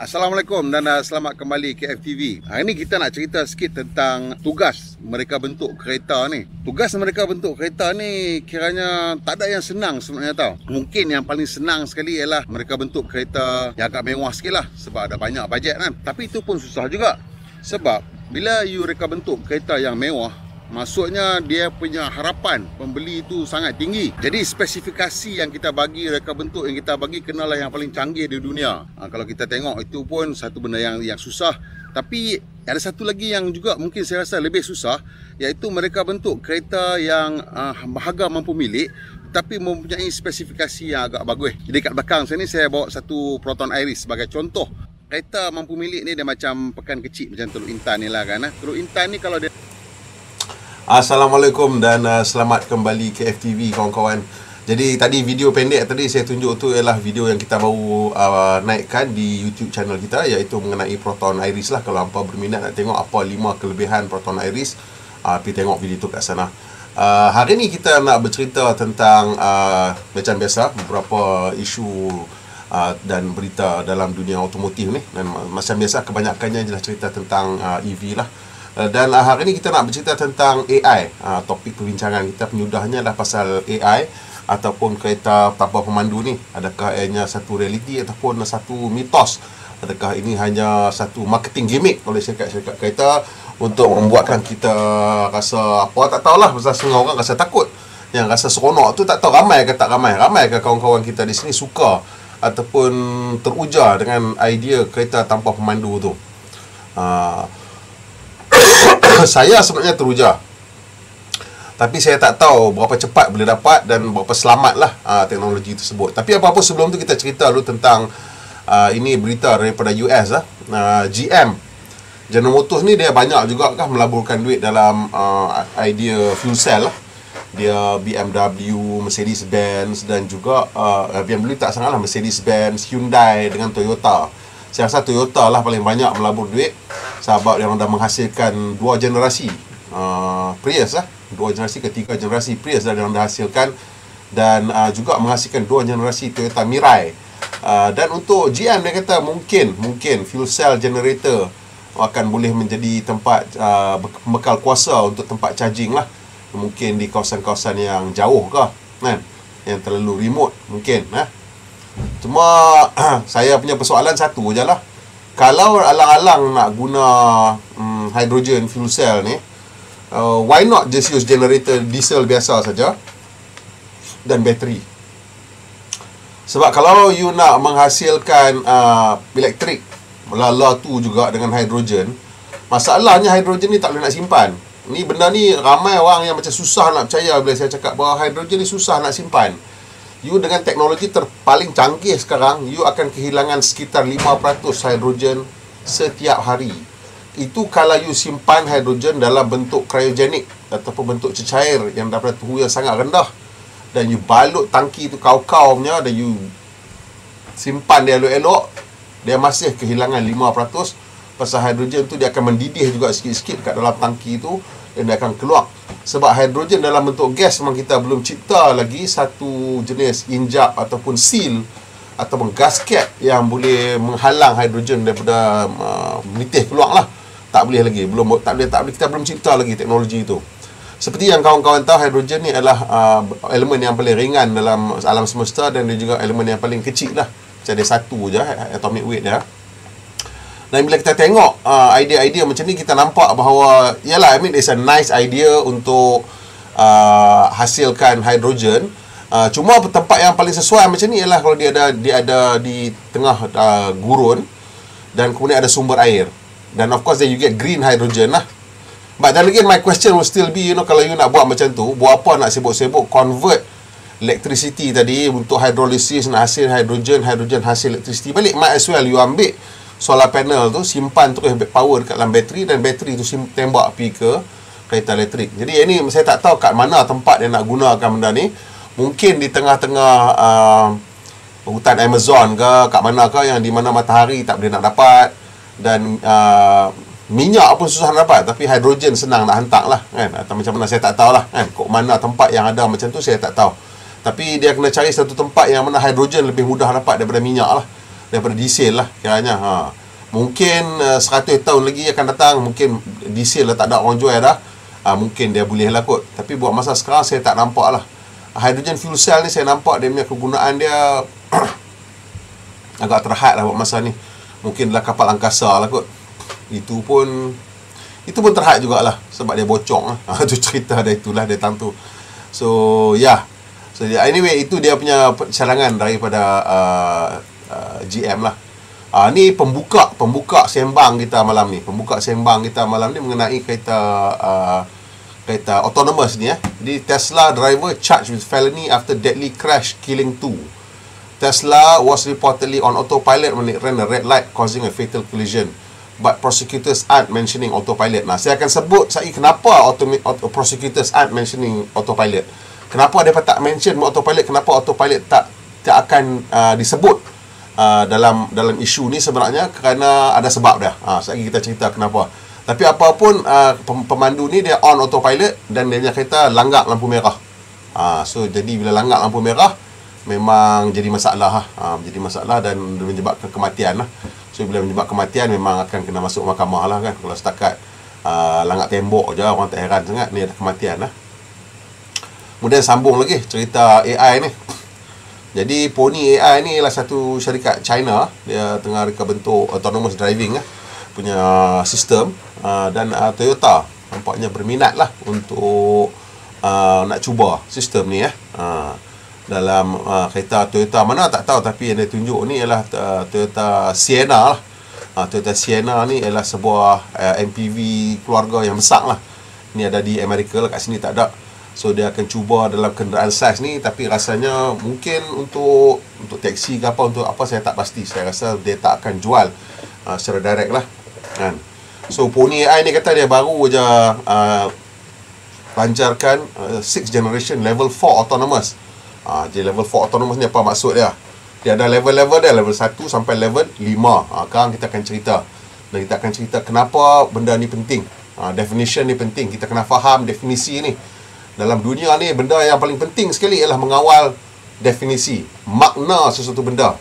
Assalamualaikum dan selamat kembali ke FTV. Hari ni kita nak cerita sikit tentang tugas mereka bentuk kereta ni. Tugas mereka bentuk kereta ni kiranya tak ada yang senang sebenarnya tau. Mungkin yang paling senang sekali ialah mereka bentuk kereta yang agak mewah sikit lah sebab ada banyak bajet kan. Tapi itu pun susah juga. Sebab bila you reka bentuk kereta yang mewah, Maksudnya dia punya harapan pembeli itu sangat tinggi. Jadi spesifikasi yang kita bagi, reka bentuk yang kita bagi kenalah yang paling canggih di dunia. Ha, kalau kita tengok itu pun satu benda yang yang susah. Tapi ada satu lagi yang juga mungkin saya rasa lebih susah iaitu mereka bentuk kereta yang uh, bahagia mampu milik tapi mempunyai spesifikasi yang agak bagus. Jadi kat belakang saya ni saya bawa satu Proton Iris sebagai contoh. Kereta mampu milik ni dia macam pekan kecil macam Teluk Intan ni lah kan. Teluk Intan ni kalau dia Assalamualaikum dan uh, selamat kembali ke FTV kawan-kawan. Jadi tadi video pendek tadi saya tunjuk tu ialah video yang kita baru uh, naikkan di YouTube channel kita iaitu mengenai Proton Iris lah. Kalau hampa berminat nak tengok apa lima kelebihan Proton Iris, uh, pergi tengok video tu kat sana. Uh, hari ni kita nak bercerita tentang uh, macam biasa beberapa isu uh, dan berita dalam dunia otomotif ni dan macam biasa kebanyakannya adalah cerita tentang uh, EV lah. Eh, dan uh, hari ini kita nak bercerita tentang AI. Uh, topik perbincangan kita penyudahnya adalah pasal AI ataupun kereta tanpa pemandu ni. Adakah ianya satu realiti ataupun satu mitos? Adakah ini hanya satu marketing gimmick oleh syarikat-syarikat kereta untuk membuatkan kita rasa apa tak tahulah pasal setengah orang rasa takut. Yang rasa seronok tu tak tahu ramai ke tak ramai. Ramai ke kawan-kawan kita di sini suka ataupun teruja dengan idea kereta tanpa pemandu tu. Uh, saya sebenarnya teruja tapi saya tak tahu berapa cepat boleh dapat dan berapa selamat lah uh, teknologi tersebut. Tapi apa-apa sebelum tu kita cerita dulu tentang uh, ini berita daripada US lah. Uh, GM General Motors ni dia banyak juga kan melaburkan duit dalam uh, idea fuel cell lah. Dia BMW, Mercedes-Benz dan juga uh, BMW tak sangat lah Mercedes-Benz, Hyundai dengan Toyota saya rasa Toyota lah paling banyak melabur duit sebab yang dah menghasilkan dua generasi uh, Prius lah. Dua generasi ketiga generasi Prius dah yang dah hasilkan dan uh, juga menghasilkan dua generasi Toyota Mirai. Uh, dan untuk GM dia kata mungkin mungkin fuel cell generator akan boleh menjadi tempat uh, bekal kuasa untuk tempat charging lah. Mungkin di kawasan-kawasan yang jauh ke kan? Yang terlalu remote mungkin eh Cuma saya punya persoalan satu je lah. Kalau alang-alang nak guna um, hydrogen fuel cell ni, uh, why not just use generator diesel biasa saja dan bateri? Sebab kalau you nak menghasilkan uh, elektrik lala tu juga dengan hidrogen, masalahnya hidrogen ni tak boleh nak simpan. Ni benda ni ramai orang yang macam susah nak percaya bila saya cakap bahawa hidrogen ni susah nak simpan you dengan teknologi terpaling canggih sekarang you akan kehilangan sekitar 5% hidrogen setiap hari. Itu kalau you simpan hidrogen dalam bentuk cryogenik ataupun bentuk cecair yang dapat suhu yang sangat rendah. Dan you balut tangki tu kau-kau punya dan you simpan dia elok-elok dia masih kehilangan 5% pasal hidrogen tu dia akan mendidih juga sikit-sikit kat dalam tangki tu dan dia akan keluar sebab hidrogen dalam bentuk gas memang kita belum cipta lagi satu jenis injap ataupun seal ataupun gasket yang boleh menghalang hidrogen daripada uh, menitih keluar lah. Tak boleh lagi. Belum tak boleh tak boleh kita belum cipta lagi teknologi itu. Seperti yang kawan-kawan tahu hidrogen ni adalah uh, elemen yang paling ringan dalam alam semesta dan dia juga elemen yang paling kecil lah. Jadi satu je atomic weight dia dan bila kita tengok uh, idea-idea macam ni kita nampak bahawa yalah I mean it's a nice idea untuk uh, hasilkan hidrogen uh, cuma tempat yang paling sesuai macam ni ialah kalau dia ada dia ada di tengah uh, gurun dan kemudian ada sumber air. Dan of course then you get green hydrogen lah. But then again my question will still be you know kalau you nak buat macam tu buat apa nak sibuk-sibuk convert electricity tadi untuk hydrolysis nak hasil hydrogen hydrogen hasil electricity balik? Might as well you ambil solar panel tu simpan terus power dekat dalam bateri dan bateri tu sim, tembak pergi ke kereta elektrik. Jadi ini saya tak tahu kat mana tempat dia nak gunakan benda ni. Mungkin di tengah-tengah uh, hutan Amazon ke kat mana ke yang di mana matahari tak boleh nak dapat dan uh, minyak pun susah nak dapat tapi hidrogen senang nak hantar lah kan atau macam mana saya tak tahu lah kan kok mana tempat yang ada macam tu saya tak tahu tapi dia kena cari satu tempat yang mana hidrogen lebih mudah dapat daripada minyak lah daripada diesel lah kiranya ha. mungkin uh, 100 tahun lagi akan datang mungkin diesel lah tak ada orang jual dah. Ha, mungkin dia boleh lah kot. Tapi buat masa sekarang saya tak nampak lah. Hydrogen fuel cell ni saya nampak dia punya kegunaan dia agak terhad lah buat masa ni. Mungkin lah kapal angkasa lah kot. Itu pun itu pun terhad jugalah sebab dia bocong lah. Tu cerita dia itulah dia tentu so ya. Yeah. so anyway itu dia punya cadangan daripada uh, uh, GM lah uh, ni pembuka pembuka sembang kita malam ni pembuka sembang kita malam ni mengenai kereta uh, kereta autonomous ni eh. Jadi Tesla driver charged with felony after deadly crash killing two. Tesla was reportedly on autopilot when it ran a red light causing a fatal collision. But prosecutors aren't mentioning autopilot. Nah, saya akan sebut saya kenapa auto, auto, prosecutors aren't mentioning autopilot. Kenapa dia tak mention autopilot? Kenapa autopilot tak tak akan uh, disebut uh, dalam dalam isu ni sebenarnya kerana ada sebab dia. Ha, sekejap kita cerita kenapa. Tapi apapun uh, pemandu ni dia on autopilot dan dia punya kereta langgak lampu merah. Uh, so jadi bila langgak lampu merah memang jadi masalah uh, jadi masalah dan menyebabkan kematian lah. So bila menyebabkan kematian memang akan kena masuk mahkamah lah kan. Kalau setakat uh, langgak tembok je orang tak heran sangat ni ada kematian lah. Kemudian sambung lagi cerita AI ni. Jadi Pony AI ni ialah satu syarikat China dia tengah reka bentuk autonomous driving lah punya sistem uh, dan uh, Toyota nampaknya berminat lah untuk uh, nak cuba sistem ni eh. Uh, dalam uh, kereta Toyota mana tak tahu tapi yang dia tunjuk ni ialah uh, Toyota Sienna lah. Uh, Toyota Sienna ni ialah sebuah uh, MPV keluarga yang besar lah. Ni ada di Amerika lah kat sini tak ada. So dia akan cuba dalam kenderaan saiz ni tapi rasanya mungkin untuk untuk taksi ke apa untuk apa saya tak pasti. Saya rasa dia tak akan jual uh, secara direct lah kan. So Pony AI ni kata dia baru je uh, lancarkan uh, 6 generation level 4 autonomous. Uh, jadi level 4 autonomous ni apa maksud dia? Dia ada level-level dia level 1 sampai level 5 uh, sekarang kita akan cerita. Dan kita akan cerita kenapa benda ni penting. Uh, definition ni penting. Kita kena faham definisi ni dalam dunia ni benda yang paling penting sekali ialah mengawal definisi makna sesuatu benda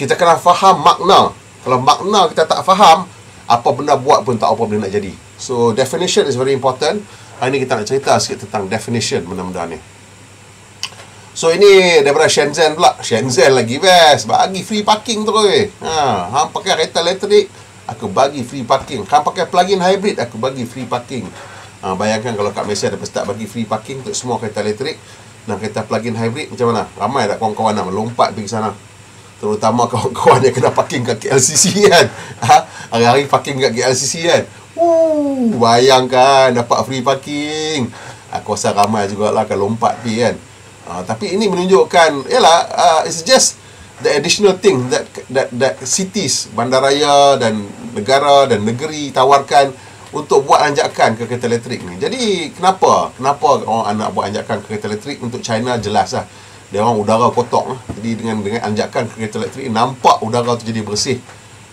kita kena faham makna kalau makna kita tak faham apa benda buat pun tak apa benda nak jadi. So definition is very important. Hari ni kita nak cerita sikit tentang definition benda-benda ni. So ini daripada Shenzhen pula. Shenzhen lagi best. Bagi free parking terus. Eh. Ha, hang pakai kereta elektrik, aku bagi free parking. Hang pakai plug-in hybrid, aku bagi free parking. Ha, bayangkan kalau kat Malaysia ada start bagi free parking untuk semua kereta elektrik dan kereta plug-in hybrid macam mana? Ramai tak kawan-kawan nak lompat pergi sana terutama kawan-kawan yang kena parking kat KLCC kan ha? hari-hari parking kat KLCC kan Woo, bayangkan dapat free parking aku rasa ramai jugalah akan lompat pergi kan uh, tapi ini menunjukkan yalah uh, it's just the additional thing that that that cities bandaraya dan negara dan negeri tawarkan untuk buat anjakan ke kereta elektrik ni. Jadi kenapa? Kenapa orang nak buat anjakan ke kereta elektrik untuk China jelas lah dia orang udara kotak lah. Jadi dengan dengan anjakan kereta elektrik nampak udara tu jadi bersih.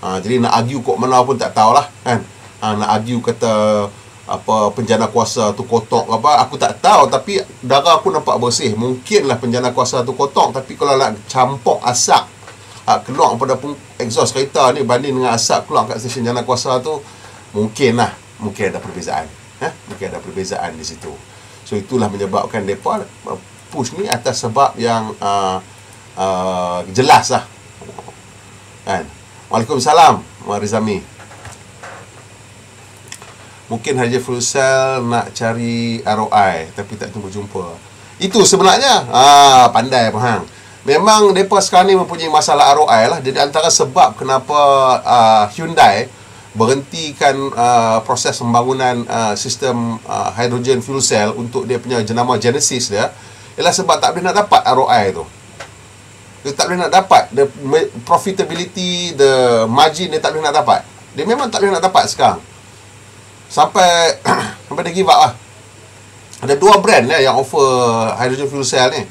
Ha, jadi nak argue kok mana pun tak tahulah kan. Ha, nak argue kata apa penjana kuasa tu kotak apa aku tak tahu tapi udara aku nampak bersih. Mungkinlah penjana kuasa tu kotak tapi kalau nak campur asap ha, keluar pada pun exhaust kereta ni banding dengan asap keluar kat stesen jana kuasa tu mungkinlah mungkin ada perbezaan. Ha? Mungkin ada perbezaan di situ. So itulah menyebabkan depa push ni atas sebab yang uh, uh, jelas lah kan Waalaikumsalam Marizami Mungkin Haji Full nak cari ROI Tapi tak jumpa-jumpa Itu sebenarnya ah, Pandai Pahang Memang mereka sekarang ni mempunyai masalah ROI lah Jadi antara sebab kenapa uh, Hyundai Berhentikan uh, proses pembangunan uh, sistem uh, hydrogen fuel cell Untuk dia punya jenama Genesis dia ialah sebab tak boleh nak dapat ROI tu. Dia tak boleh nak dapat the profitability, the margin dia tak boleh nak dapat. Dia memang tak boleh nak dapat sekarang. Sampai sampai dia give up lah. Ada dua brand lah yang offer hydrogen fuel cell ni.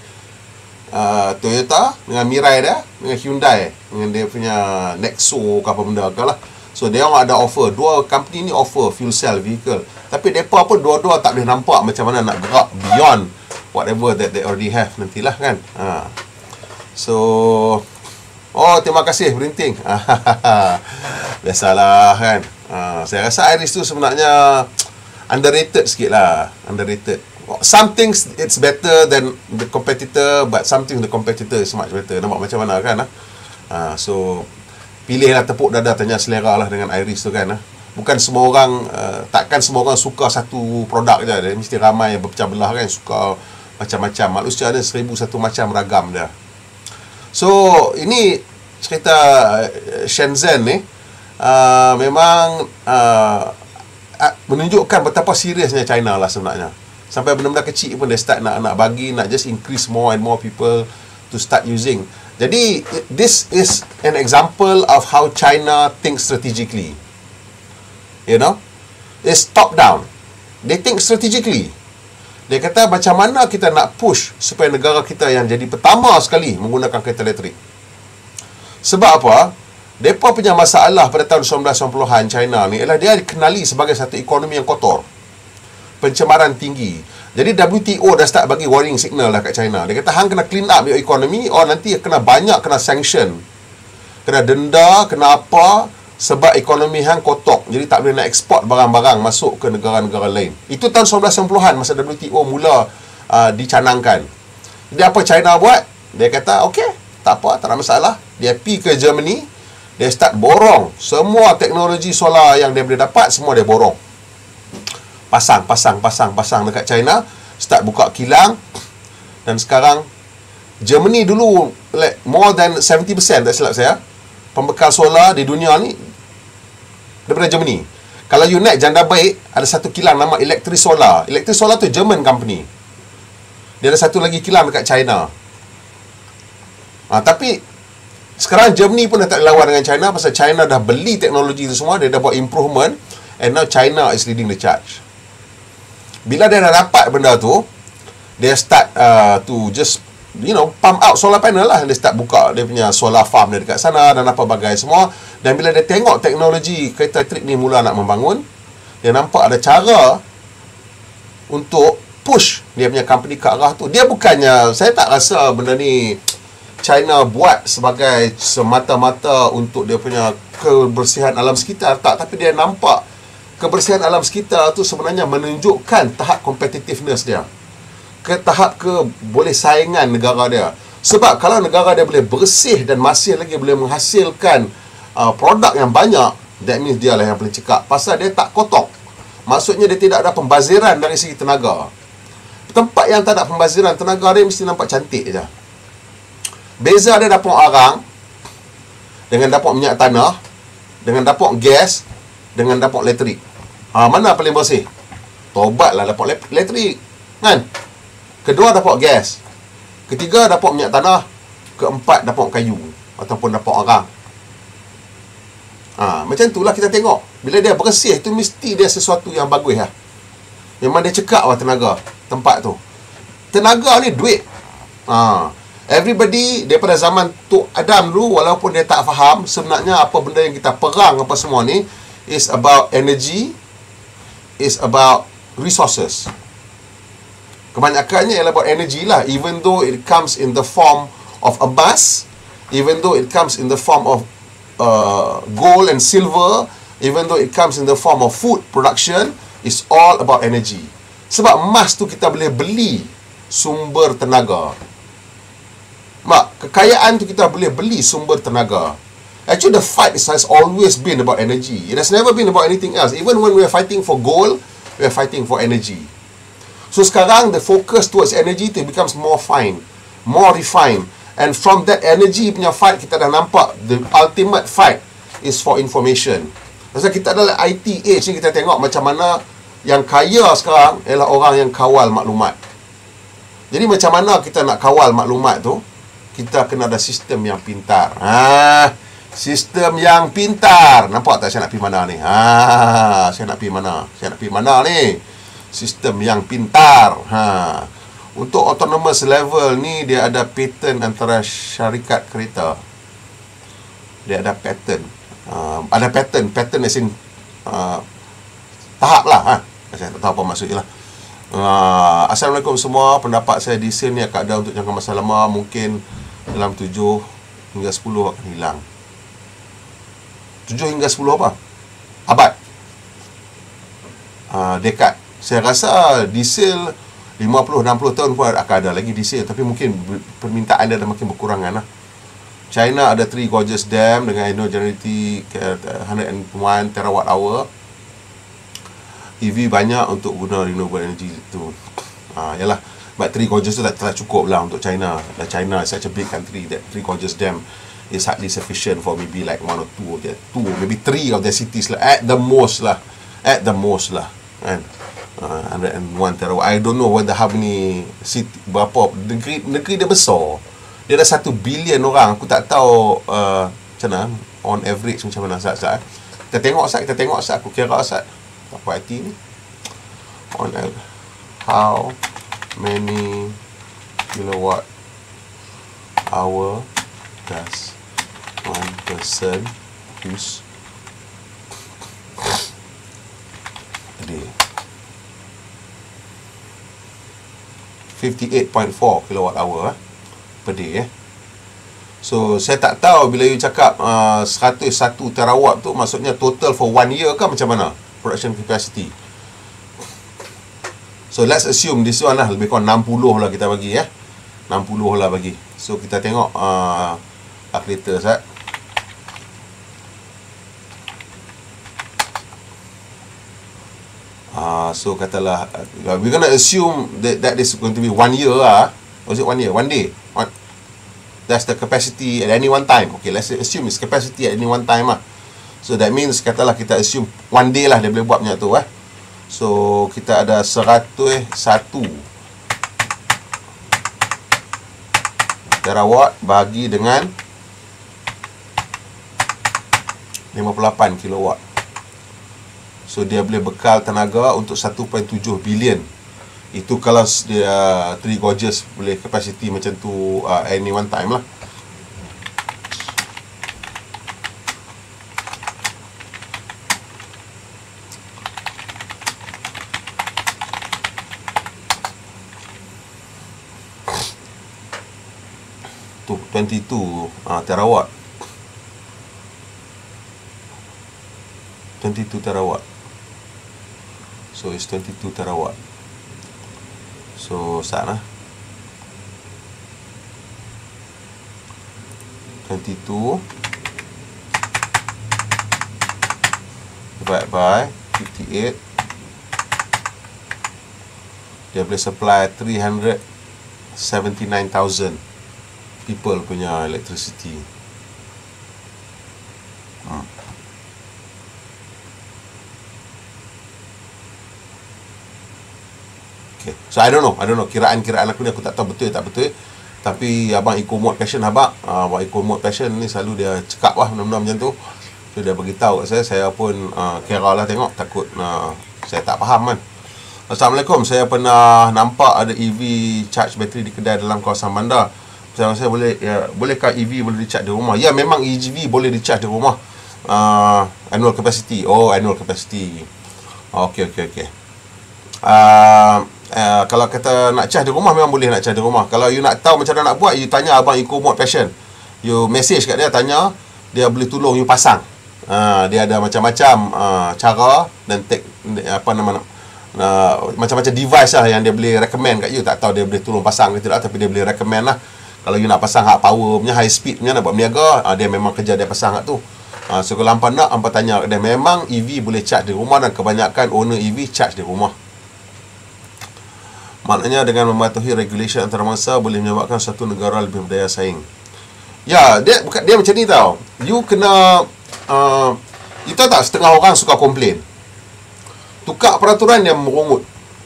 Uh, Toyota dengan Mirai dia dengan Hyundai dengan dia punya Nexo ke apa benda ke lah. So dia orang ada offer Dua company ni offer fuel cell vehicle Tapi mereka pun dua-dua tak boleh nampak Macam mana nak gerak beyond whatever that they already have nantilah kan ha. so Oh, terima kasih berinting. Biasalah kan. Uh, saya rasa Iris tu sebenarnya underrated sikit lah. Underrated. Some things it's better than the competitor but something the competitor is much better. Nampak macam mana kan? Uh, so, pilihlah tepuk dada tanya selera lah dengan Iris tu kan. Uh. Bukan semua orang, uh, takkan semua orang suka satu produk je. Dia mesti ramai yang berpecah belah kan. Suka macam-macam. Manusia ada seribu satu macam ragam dia. So, ini cerita uh, Shenzhen ni. Uh, memang uh, menunjukkan betapa seriusnya China lah sebenarnya. Sampai benda-benda kecil pun dia start nak nak bagi, nak just increase more and more people to start using. Jadi, this is an example of how China thinks strategically. You know? It's top down. They think strategically. Dia kata macam mana kita nak push supaya negara kita yang jadi pertama sekali menggunakan kereta elektrik. Sebab apa? Mereka punya masalah pada tahun 1990-an China ni ialah dia dikenali sebagai satu ekonomi yang kotor. Pencemaran tinggi. Jadi WTO dah start bagi warning signal lah kat China. Dia kata hang kena clean up your ekonomi or nanti kena banyak kena sanction. Kena denda, kena apa sebab ekonomi hang kotok. Jadi tak boleh nak ekspor barang-barang masuk ke negara-negara lain. Itu tahun 1990-an masa WTO mula uh, dicanangkan. Jadi apa China buat? Dia kata, okey, tak apa, tak ada masalah. Dia pergi ke Germany, dia start borong semua teknologi solar yang dia boleh dapat semua dia borong pasang pasang pasang pasang dekat China start buka kilang. Dan sekarang Germany dulu like, more than 70% tak silap saya pembekal solar di dunia ni daripada Germany. Kalau you naik janda baik ada satu kilang nama Electric Solar. Electric Solar tu German company. Dia ada satu lagi kilang dekat China. Ha, tapi sekarang Germany pun dah tak lawan dengan China pasal China dah beli teknologi itu semua, dia dah buat improvement and now China is leading the charge. Bila dia dah dapat benda tu, dia start uh, to just you know pump out solar panel lah. Dia start buka dia punya solar farm dia dekat sana dan apa bagai semua. Dan bila dia tengok teknologi kereta elektrik ni mula nak membangun dia nampak ada cara untuk push dia punya company ke arah tu. Dia bukannya saya tak rasa benda ni China buat sebagai semata-mata untuk dia punya kebersihan alam sekitar tak. Tapi dia nampak kebersihan alam sekitar tu sebenarnya menunjukkan tahap competitiveness dia. Ke tahap ke boleh saingan negara dia. Sebab kalau negara dia boleh bersih dan masih lagi boleh menghasilkan uh, produk yang banyak that means dia lah yang paling cekap. Pasal dia tak kotok maksudnya dia tidak ada pembaziran dari segi tenaga. Tempat yang tak ada pembaziran tenaga dia mesti nampak cantik je. Beza dia dapur arang dengan dapur minyak tanah, dengan dapur gas, dengan dapur elektrik. Ha, mana paling bersih? Tobatlah dapur elektrik. Kan? Kedua dapur gas. Ketiga dapur minyak tanah. Keempat dapur kayu ataupun dapur arang. Ha, macam itulah kita tengok. Bila dia bersih tu mesti dia sesuatu yang bagus lah. Memang dia cekak lah tenaga tempat tu. Tenaga ni duit. Ha, Everybody daripada zaman tu Adam dulu walaupun dia tak faham sebenarnya apa benda yang kita perang apa semua ni is about energy is about resources. Kebanyakannya ialah about energy lah even though it comes in the form of a bus even though it comes in the form of uh, gold and silver even though it comes in the form of food production is all about energy. Sebab emas tu kita boleh beli sumber tenaga Mak, kekayaan tu kita boleh beli sumber tenaga. Actually, the fight has always been about energy. It has never been about anything else. Even when we are fighting for gold, we are fighting for energy. So sekarang, the focus towards energy itu becomes more fine, more refined. And from that energy punya fight, kita dah nampak the ultimate fight is for information. Pasal kita adalah IT age ni, kita tengok macam mana yang kaya sekarang ialah orang yang kawal maklumat. Jadi macam mana kita nak kawal maklumat tu? kita kena ada sistem yang pintar. Ha, sistem yang pintar. Nampak tak saya nak pergi mana ni? Ha, saya nak pergi mana? Saya nak pergi mana ni? Sistem yang pintar. Ha. Untuk autonomous level ni dia ada pattern antara syarikat kereta. Dia ada pattern. Uh, ada pattern, pattern as in uh, tahap lah. Ha. Saya tak tahu apa maksudnya lah. Uh, Assalamualaikum semua Pendapat saya di sini Akak ada untuk jangka masa lama Mungkin dalam tujuh hingga 10 akan hilang 7 hingga 10 apa? Abad. Uh, Dekad Saya rasa diesel 50-60 tahun pun akan ada lagi diesel. Tapi mungkin permintaan dia dah makin berkurangan lah. China ada 3 gorgeous dam dengan annual generity 101 terawatt hour. EV banyak untuk guna renewable energy tu. Ha, Yalah. But 3 gorgeous tu tak telah cukup lah untuk China. Dan China is such a big country That 3 gorgeous dam is hardly sufficient for maybe like one or two of their two maybe three of their cities lah. At the most lah. At the most lah. Kan? Uh, 101 terawatt. I don't know whether how many city berapa negeri negeri dia besar. Dia ada satu bilion orang. Aku tak tahu uh, macam mana on average macam mana Ustaz Ustaz eh? kita tengok Ustaz kita tengok Ustaz aku kira Ustaz apa IT ni? On how many kilowatt hour does one person use a day. 58.4 kilowatt hour eh, per day eh. So saya tak tahu bila you cakap uh, 101 terawatt tu maksudnya total for one year ke macam mana production capacity. So let's assume this one lah lebih kurang 60 lah kita bagi eh. 60 lah bagi. So kita tengok uh, calculator Ustaz. Ah, so katalah uh, we're gonna assume that that is going to be one year lah. Was it one year? One day? One. That's the capacity at any one time. Okay, let's assume it's capacity at any one time lah. So that means katalah kita assume one day lah dia boleh buat macam tu eh. So kita ada 101 terawatt bagi dengan 58 kilowatt. So dia boleh bekal tenaga untuk 1.7 bilion. Itu kalau dia Three Gorges boleh capacity macam tu uh, any one time lah. Tu 22 uh, terawatt. 22 terawatt. So it's 22 terawatt. So start lah. 22 divided by 58 dia boleh supply 379,000 people punya electricity. Hmm. Okay. So I don't know, I don't know kiraan-kiraan aku ni aku tak tahu betul tak betul. Tapi abang ikut mode passion abang, uh, abang ikut mode passion ni selalu dia cakap lah benda-benda macam tu. So dia beritahu kat saya, saya pun uh, kira lah tengok takut uh, saya tak faham kan. Assalamualaikum, saya pernah nampak ada EV charge bateri di kedai dalam kawasan bandar. Saya rasa boleh ya, bolehkah EV boleh di-charge di rumah? Ya, memang EV boleh di-charge di rumah. Uh, annual capacity. Oh, annual capacity. Okey, okey, okey. Uh, Uh, kalau kata nak charge di rumah memang boleh nak charge di rumah. Kalau you nak tahu macam mana nak buat, you tanya abang Eco Mode Passion. You message kat dia tanya, dia boleh tolong you pasang. Uh, dia ada macam-macam uh, cara dan tek apa nama uh, macam-macam device lah yang dia boleh recommend kat you. Tak tahu dia boleh tolong pasang ke tidak tapi dia boleh recommend lah. Kalau you nak pasang high power punya high speed punya nak buat berniaga, uh, dia memang kerja dia pasang kat tu. Uh, so kalau hampa nak, hampa tanya dia memang EV boleh charge di rumah dan kebanyakan owner EV charge di rumah. Maknanya dengan mematuhi regulation antarabangsa boleh menyebabkan satu negara lebih berdaya saing. Ya, dia bukan dia macam ni tau. You kena uh, tahu tak setengah orang suka komplain. Tukar peraturan dia merungut.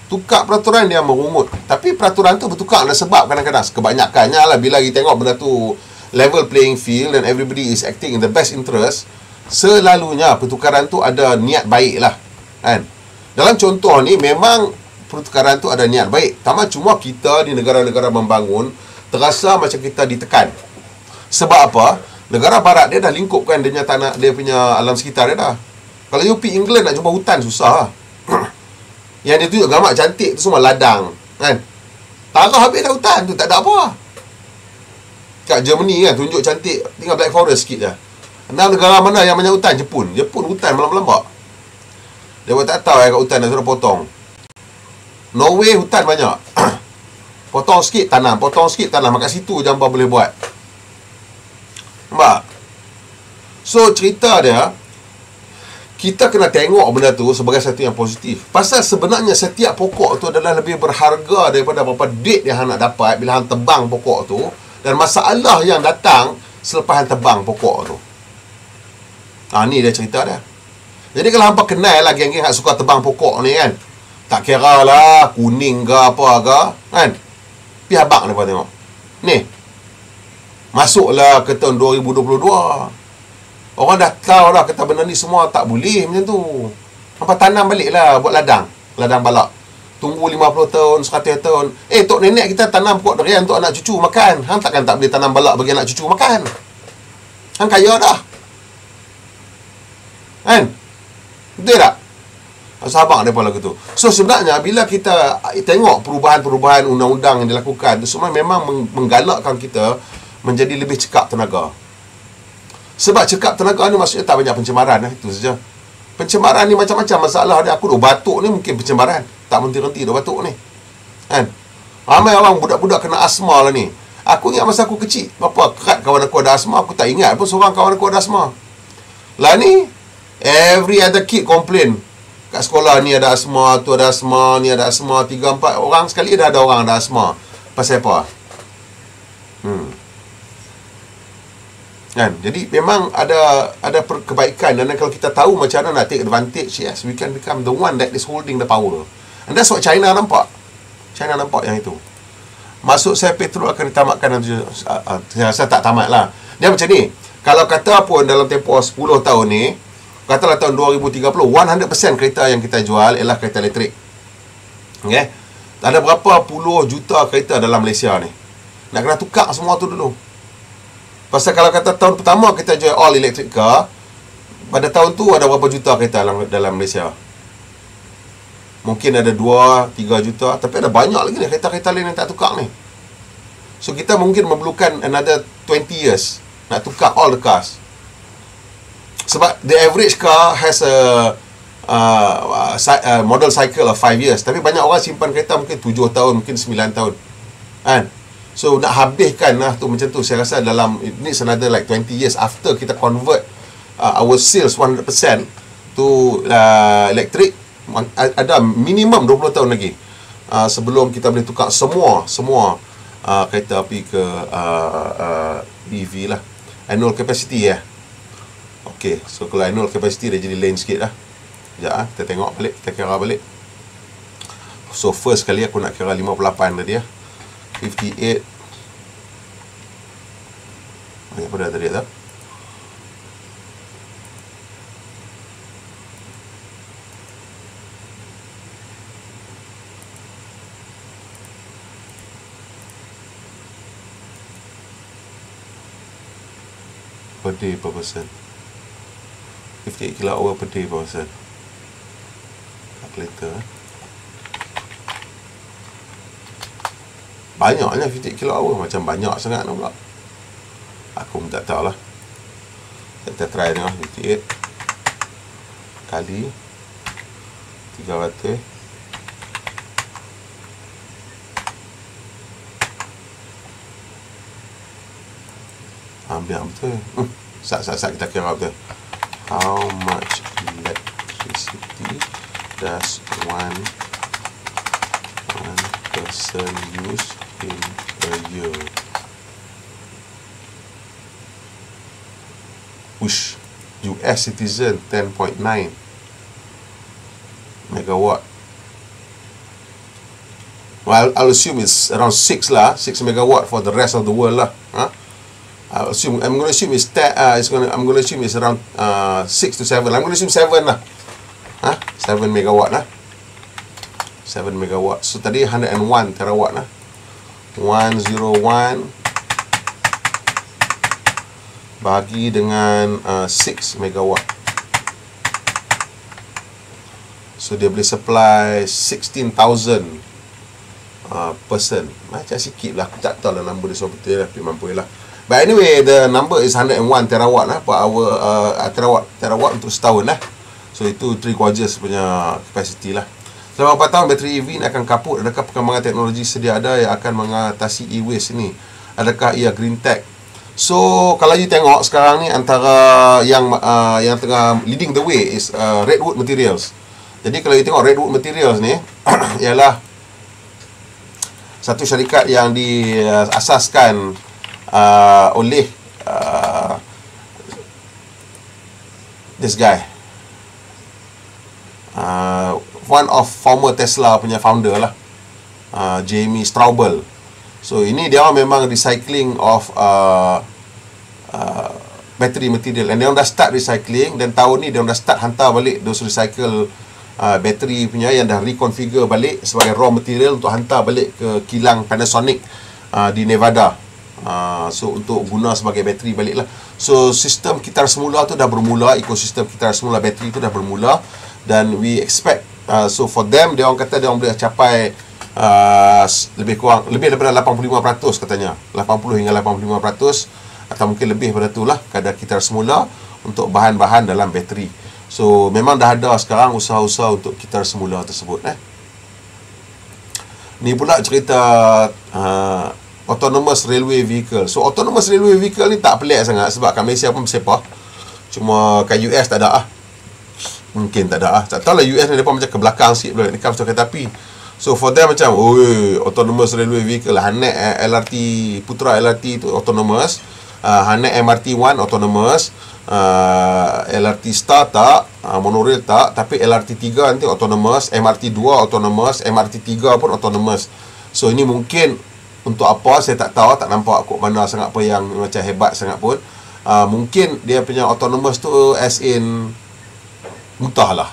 Tukar peraturan dia merungut. Tapi peraturan tu bertukar ada sebab kadang-kadang. Kebanyakannya lah bila kita tengok benda tu level playing field and everybody is acting in the best interest, selalunya pertukaran tu ada niat baik lah. Kan? Dalam contoh ni memang pertukaran tu ada niat baik. Tama cuma kita di negara-negara membangun terasa macam kita ditekan. Sebab apa? Negara barat dia dah lingkupkan dia punya tanah, dia punya alam sekitar dia dah. Kalau you pergi England nak jumpa hutan susah lah. Yang dia tunjuk gambar cantik tu semua ladang. Kan? Tanah habis dah hutan tu, tak ada apa. kat Germany kan tunjuk cantik tinggal Black Forest sikit je. Enam negara mana yang banyak hutan? Jepun. Jepun hutan malam-lambak. Dia buat tak tahu eh kat hutan dah suruh potong. Norway hutan banyak. potong sikit tanam, potong sikit tanam. Kat situ jambar boleh buat. Nampak? So cerita dia kita kena tengok benda tu sebagai satu yang positif. Pasal sebenarnya setiap pokok tu adalah lebih berharga daripada berapa duit yang nak dapat bila hang tebang pokok tu dan masalah yang datang selepas hang tebang pokok tu. Ha ni dia cerita dia. Jadi kalau hampa kenal lah geng-geng yang suka tebang pokok ni kan. Tak kira lah kuning ke apa ke kan. Pi abang depa tengok. Ni. Masuklah ke tahun 2022. Orang dah tahu dah kata benda ni semua tak boleh macam tu. Hampa tanam balik lah buat ladang. Ladang balak. Tunggu 50 tahun, 100 tahun. Eh, tok nenek kita tanam pokok durian untuk anak cucu makan. Hang takkan tak boleh tanam balak bagi anak cucu makan. Hang kaya dah. Kan? Betul tak? Sahabat dia lagu tu. So sebenarnya bila kita tengok perubahan-perubahan undang-undang yang dilakukan, tu semua memang menggalakkan kita menjadi lebih cekap tenaga. Sebab cekap tenaga ni maksudnya tak banyak pencemaran lah. Itu saja. Pencemaran ni macam-macam masalah dia. Aku dah batuk ni mungkin pencemaran. Tak berhenti-henti dah batuk ni. Kan? Ramai orang budak-budak kena asma lah ni. Aku ingat masa aku kecil. Apa kerat kawan aku ada asma. Aku tak ingat pun seorang kawan aku ada asma. Lah ni, every other kid complain. Kat sekolah ni ada asma, tu ada asma, ni ada asma. Tiga, empat orang sekali dah ada orang ada asma. Pasal apa? Hmm. Kan? Jadi memang ada ada kebaikan. Dan kalau kita tahu macam mana nak take advantage yes we can become the one that is holding the power. And that's what China nampak. China nampak yang itu. Masuk saya petrol akan ditamatkan uh, uh, saya tak tamat lah dia macam ni. Kalau kata pun dalam tempoh 10 tahun ni katalah tahun 2030 100% kereta yang kita jual ialah kereta elektrik okay? ada berapa puluh juta kereta dalam Malaysia ni nak kena tukar semua tu dulu Pasal kalau kata tahun pertama kita jual all electric car, pada tahun tu ada berapa juta kereta dalam, dalam Malaysia? Mungkin ada 2, 3 juta. Tapi ada banyak lagi ni kereta-kereta lain yang tak tukar ni. So kita mungkin memerlukan another 20 years nak tukar all the cars. Sebab the average car has a uh, uh, model cycle of 5 years. Tapi banyak orang simpan kereta mungkin 7 tahun, mungkin 9 tahun. Kan? So nak habiskan lah tu macam tu Saya rasa dalam Ini another like 20 years After kita convert uh, Our sales 100% To uh, electric Ada minimum 20 tahun lagi uh, Sebelum kita boleh tukar semua Semua uh, kereta api ke uh, uh, EV lah Annual capacity ya yeah. Okay So kalau annual capacity Dia jadi lain sikit lah. Sekejap lah Kita tengok balik Kita kira balik. So first kali aku nak kira 58 tadi ya 58 Banyak apa dah tadi tak? per day per person 58 kilo hour per day per person calculator? Banyaknya 50 kilo hour Macam banyak sangat nak pula. Aku pun tak tahu lah Kita try tengok. 58 Kali 300 Ambil betul hmm. Sat, sat, sat. Kita kira betul How much electricity does one one person use in a year. Which US citizen 10.9 megawatt. Well, I'll assume it's around 6 lah, 6 megawatt for the rest of the world lah. Assume I'm to assume it's ten, uh, it's to I'm to assume it's around uh, 6 to 7. I'm to assume 7 lah. Huh? 7 megawatt lah. 7 megawatt. So tadi 101 terawatt lah. 101 bagi dengan uh, 6 megawatt. So dia boleh supply 16,000 uh, person. Macam sikit lah. Aku tak tahu lah nombor dia seperti betul lah. Tapi mampu lah. But anyway, the number is 101 terawatt lah per hour uh, terawatt terawatt untuk setahun lah. So itu 3 quarters punya capacity lah. Selama 4 tahun bateri EV ni akan kaput. Adakah perkembangan teknologi sedia ada yang akan mengatasi e-waste ni? Adakah ia green tech? So kalau you tengok sekarang ni antara yang uh, yang tengah leading the way is uh, redwood materials. Jadi kalau you tengok redwood materials ni ialah satu syarikat yang diasaskan uh, oleh uh, this guy. Uh, one of former Tesla punya founder lah. Uh, Jamie Straubel. So ini dia memang recycling of uh, uh, battery material. And dia dah start recycling dan tahun ni dia dah start hantar balik those recycle uh, battery punya yang dah reconfigure balik sebagai raw material untuk hantar balik ke kilang Panasonic uh, di Nevada. Uh, so untuk guna sebagai bateri balik lah. So sistem kitar semula tu dah bermula, ekosistem kitar semula bateri tu dah bermula dan we expect uh, so for them dia orang kata dia orang boleh capai uh, lebih kurang lebih daripada 85% katanya. 80 hingga 85% atau mungkin lebih pada tu lah kadar kitar semula untuk bahan-bahan dalam bateri. So memang dah ada sekarang usaha-usaha untuk kita semula tersebut eh. Ni pula cerita uh, autonomous railway vehicle. So autonomous railway vehicle ni tak pelik sangat sebab kat Malaysia pun bersepah. Cuma kat US tak ada ah. Mungkin tak ada ah. Tak tahu lah US ni depa macam ke belakang sikit pula kan macam kereta api. So for them macam oi autonomous railway vehicle Hanek eh, LRT Putra LRT tu autonomous. Uh, Hanek MRT 1 autonomous uh, LRT Star tak uh, monorail tak tapi LRT 3 nanti autonomous MRT 2 autonomous MRT 3 pun autonomous so ini mungkin untuk apa saya tak tahu tak nampak kok mana sangat apa yang macam hebat sangat pun. Uh, mungkin dia punya autonomous tu as in entahlah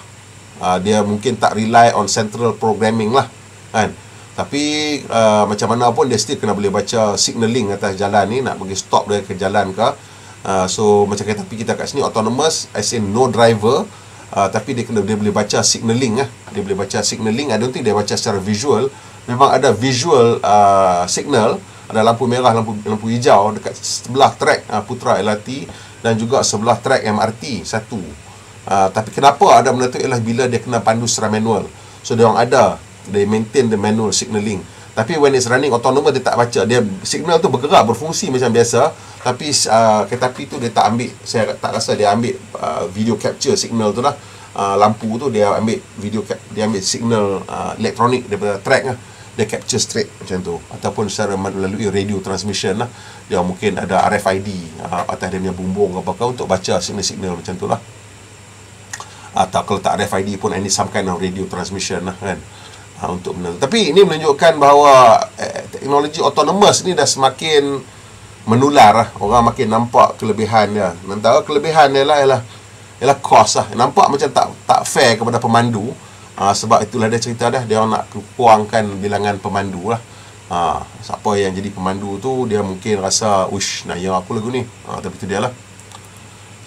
uh, dia mungkin tak rely on central programming lah kan. Tapi uh, macam mana pun dia still kena boleh baca signaling atas jalan ni nak pergi stop dia ke jalan ke. Uh, so macam kereta api kita kat sini autonomous as in no driver. Uh, tapi dia kena dia boleh baca signaling ah dia boleh baca signaling I don't think dia baca secara visual memang ada visual uh, signal. Ada lampu merah lampu lampu hijau dekat sebelah track uh, Putra LRT dan juga sebelah track MRT satu. Uh, tapi kenapa ada benda tu ialah bila dia kena pandu secara manual? So dia orang ada they maintain the manual signaling tapi when it's running autonomous dia tak baca. Dia signal tu bergerak berfungsi macam biasa. Tapi uh, kereta api tu dia tak ambil saya tak rasa dia ambil uh, video capture signal tu lah. Uh, lampu tu dia ambil video cap, dia ambil signal uh, elektronik daripada track lah dia capture straight macam tu ataupun secara melalui radio transmission lah dia mungkin ada RFID uh, atas dia punya bumbung apa apa untuk baca signal-signal macam tu lah atau kalau tak RFID pun any some kind of radio transmission lah kan ha, untuk benda Tapi ini menunjukkan bahawa eh, teknologi autonomous ni dah semakin menular lah. Orang makin nampak kelebihan dia. Antara kelebihan dia lah ialah, ialah cost lah. Nampak macam tak tak fair kepada pemandu. Ha, sebab itulah dia cerita dah. Dia nak kurangkan bilangan pemandu lah. Ha, siapa yang jadi pemandu tu dia mungkin rasa ush nak yang aku lagu ni ha, tapi tu dia lah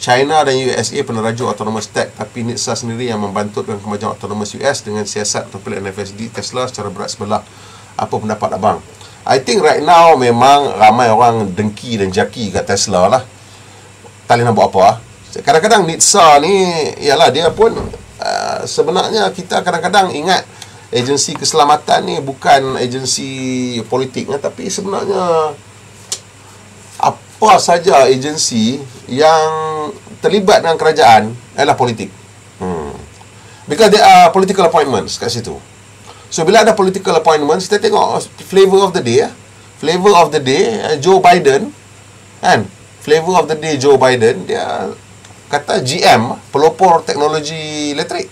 China dan USA pernah rajuk autonomous tech tapi NHTSA sendiri yang membantutkan kemajuan autonomous US dengan siasat atau pilihan FSD Tesla secara berat sebelah. Apa pendapat abang? I think right now memang ramai orang dengki dan jaki kat Tesla lah. Tak boleh nak buat apa. Kadang-kadang NHTSA ni, ialah dia pun uh, sebenarnya kita kadang-kadang ingat agensi keselamatan ni bukan agensi politik lah, tapi sebenarnya apa saja agensi yang terlibat dengan kerajaan adalah politik. Hmm. Because there are political appointments kat situ. So bila ada political appointments, kita tengok flavor of the day. Eh. Flavor of the day, eh, Joe Biden. Kan? Flavor of the day, Joe Biden. Dia kata GM, pelopor teknologi elektrik.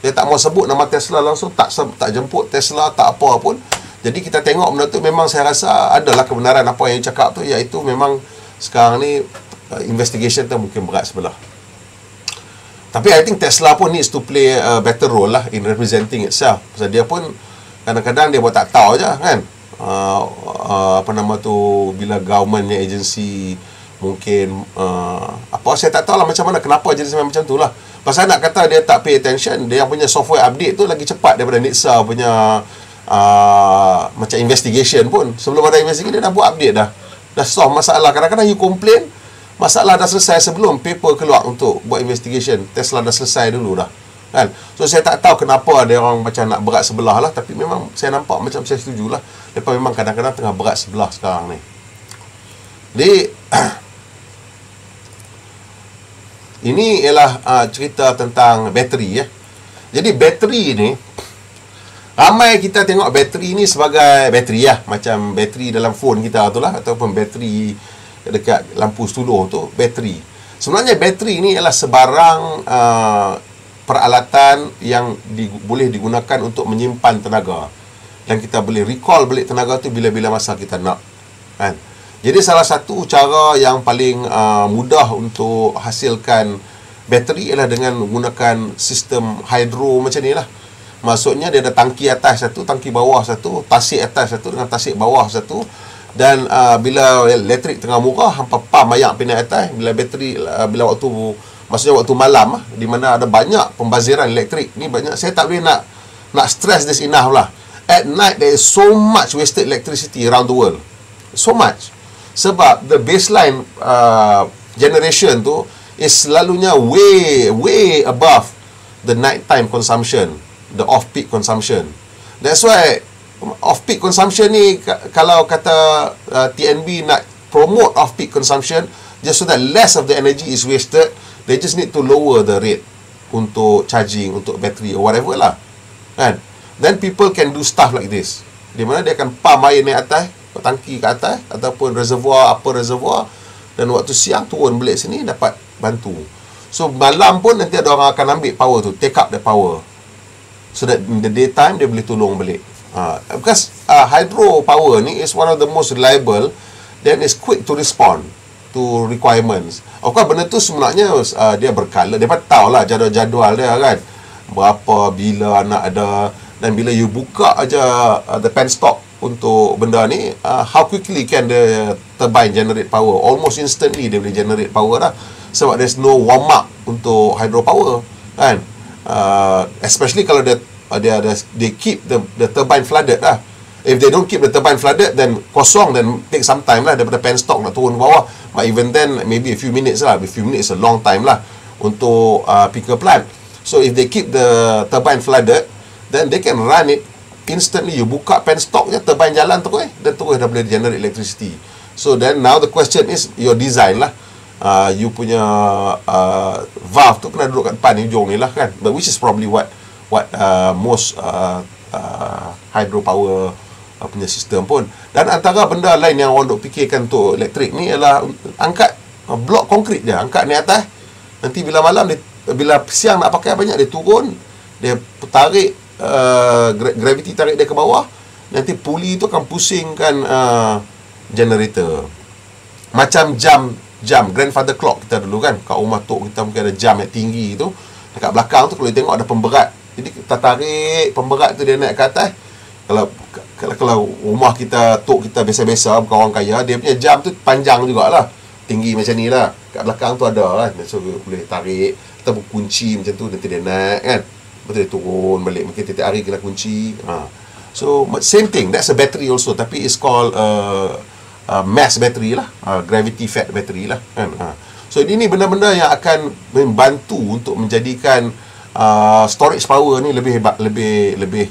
Dia tak mau sebut nama Tesla langsung. Tak tak jemput Tesla, tak apa pun. Jadi kita tengok benda tu memang saya rasa adalah kebenaran apa yang cakap tu iaitu memang sekarang ni uh, investigation tu mungkin berat sebelah. Tapi I think Tesla pun needs to play a better role lah in representing itself. Pasal dia pun kadang-kadang dia buat tak tahu je kan. Uh, uh, apa nama tu bila governmentnya agency mungkin uh, apa saya tak tahu lah macam mana kenapa jadi sampai macam tu lah. Pasal nak kata dia tak pay attention, dia yang punya software update tu lagi cepat daripada NHTSA punya uh, macam investigation pun. Sebelum ada investigation dia dah buat update dah. Dah solve masalah. Kadang-kadang you complain masalah dah selesai sebelum paper keluar untuk buat investigation. Tesla dah selesai dulu dah. Kan? So saya tak tahu kenapa ada orang macam nak berat sebelah lah. Tapi memang saya nampak macam saya setuju lah. Mereka memang kadang-kadang tengah berat sebelah sekarang ni. Jadi ini ialah uh, cerita tentang bateri ya. Jadi bateri ni Ramai kita tengok bateri ni sebagai bateri lah Macam bateri dalam phone kita tu lah Ataupun bateri dekat lampu studio tu Bateri. Sebenarnya bateri ni ialah sebarang uh, peralatan yang di, boleh digunakan untuk menyimpan tenaga. Dan kita boleh recall balik tenaga tu bila-bila masa kita nak kan? Jadi salah satu cara yang paling uh, mudah untuk hasilkan bateri ialah dengan menggunakan sistem hydro macam ni lah Maksudnya dia ada tangki atas satu, tangki bawah satu, tasik atas satu dengan tasik bawah satu. Dan uh, bila elektrik tengah murah, hampa pam ayak pindah atas. Bila bateri, uh, bila waktu, maksudnya waktu malam, uh, di mana ada banyak pembaziran elektrik. Ni banyak, saya tak boleh nak nak stress this enough lah. At night, there is so much wasted electricity around the world. So much. Sebab the baseline uh, generation tu is selalunya way, way above the night time consumption the off-peak consumption. That's why off-peak consumption ni kalau kata uh, TNB nak promote off-peak consumption just so that less of the energy is wasted, they just need to lower the rate untuk charging, untuk battery or whatever lah. Kan? Then people can do stuff like this. Di mana dia akan pump air naik atas, tangki ke atas ataupun reservoir, apa reservoir dan waktu siang turun balik sini dapat bantu. So malam pun nanti ada orang akan ambil power tu, take up the power. So that in the daytime dia boleh tolong balik. Uh, because uh, hydro power ni is one of the most reliable then is quick to respond to requirements. Of course benda tu sebenarnya uh, dia berkala dia tahu lah jadual-jadual dia kan? Berapa bila anak ada dan bila you buka aja uh, the pen stock untuk benda ni uh, how quickly can the turbine generate power? Almost instantly dia boleh generate power lah. Sebab there's no warm up untuk hydro power kan? Uh, especially kalau dia dia ada they keep the the turbine flooded lah. If they don't keep the turbine flooded then kosong then take some time lah daripada penstock nak turun bawah. But even then maybe a few minutes lah. A few minutes a long time lah untuk uh, picker plant. So if they keep the turbine flooded then they can run it instantly you buka penstock je turbine jalan terus eh. Dan terus dah boleh generate electricity. So then now the question is your design lah. Uh, you punya uh, valve tu kena duduk kat depan ni hujung ni lah kan. But which is probably what what uh, most uh, uh, hydropower uh, punya sistem pun. Dan antara benda lain yang orang duk fikirkan untuk elektrik ni ialah angkat uh, blok konkrit je. Angkat ni atas nanti bila malam dia bila siang nak pakai banyak dia turun dia tarik uh, gravity tarik dia ke bawah nanti puli tu akan pusingkan uh, generator. Macam jam jam grandfather clock kita dulu kan kat rumah tok kita mungkin ada jam yang tinggi tu dekat belakang tu kalau tengok ada pemberat. Jadi kita tarik pemberat tu dia naik ke atas. Kalau kalau, kalau rumah kita tok kita biasa-biasa bukan orang kaya dia punya jam tu panjang jugalah. Tinggi macam ni lah. Kat belakang tu ada kan. So boleh tarik atau kunci macam tu nanti dia naik kan betul turun balik. Mungkin tiap hari kena kunci. Ha. so same thing. That's a battery also. Tapi it's called uh, uh, mass battery lah. Uh, gravity fed battery lah kan? Uh. so ini benda-benda yang akan membantu untuk menjadikan uh, storage power ni lebih hebat lebih lebih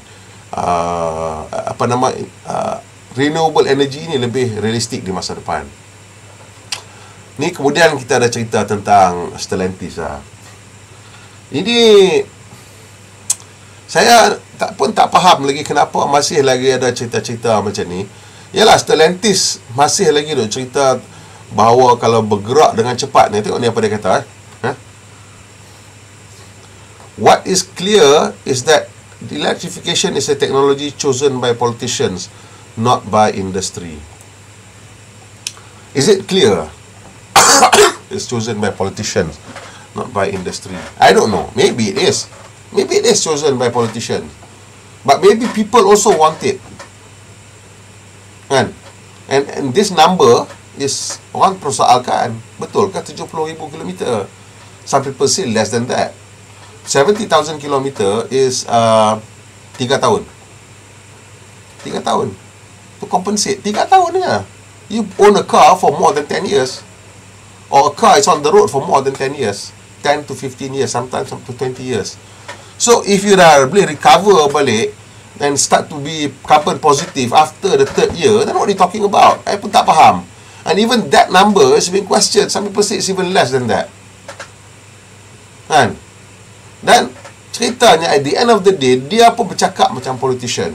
uh, apa nama uh, renewable energy ni lebih realistik di masa depan. Ni kemudian kita ada cerita tentang Stellantis lah. Ini saya tak pun tak faham lagi kenapa masih lagi ada cerita-cerita macam ni Yalah Stellantis masih lagi tu cerita bahawa kalau bergerak dengan cepat ni tengok ni apa dia kata eh. Ha? What is clear is that electrification is a technology chosen by politicians not by industry. Is it clear? it's chosen by politicians not by industry. I don't know. Maybe it is. Maybe it is chosen by politicians. But maybe people also want it. Kan? And, and this number is orang persoalkan betul ke 70,000 km some people say less than that. 70,000 km is uh, 3 tahun. 3 tahun. To compensate. 3 tahun je. You own a car for more than 10 years. Or a car is on the road for more than 10 years. 10 to 15 years, sometimes up to 20 years. So if you dah boleh recover balik and start to be carbon positive after the third year, then what are you talking about? I pun tak faham. And even that number is being questioned. Some people say it's even less than that. Kan? Dan ceritanya at the end of the day, dia pun bercakap macam politician.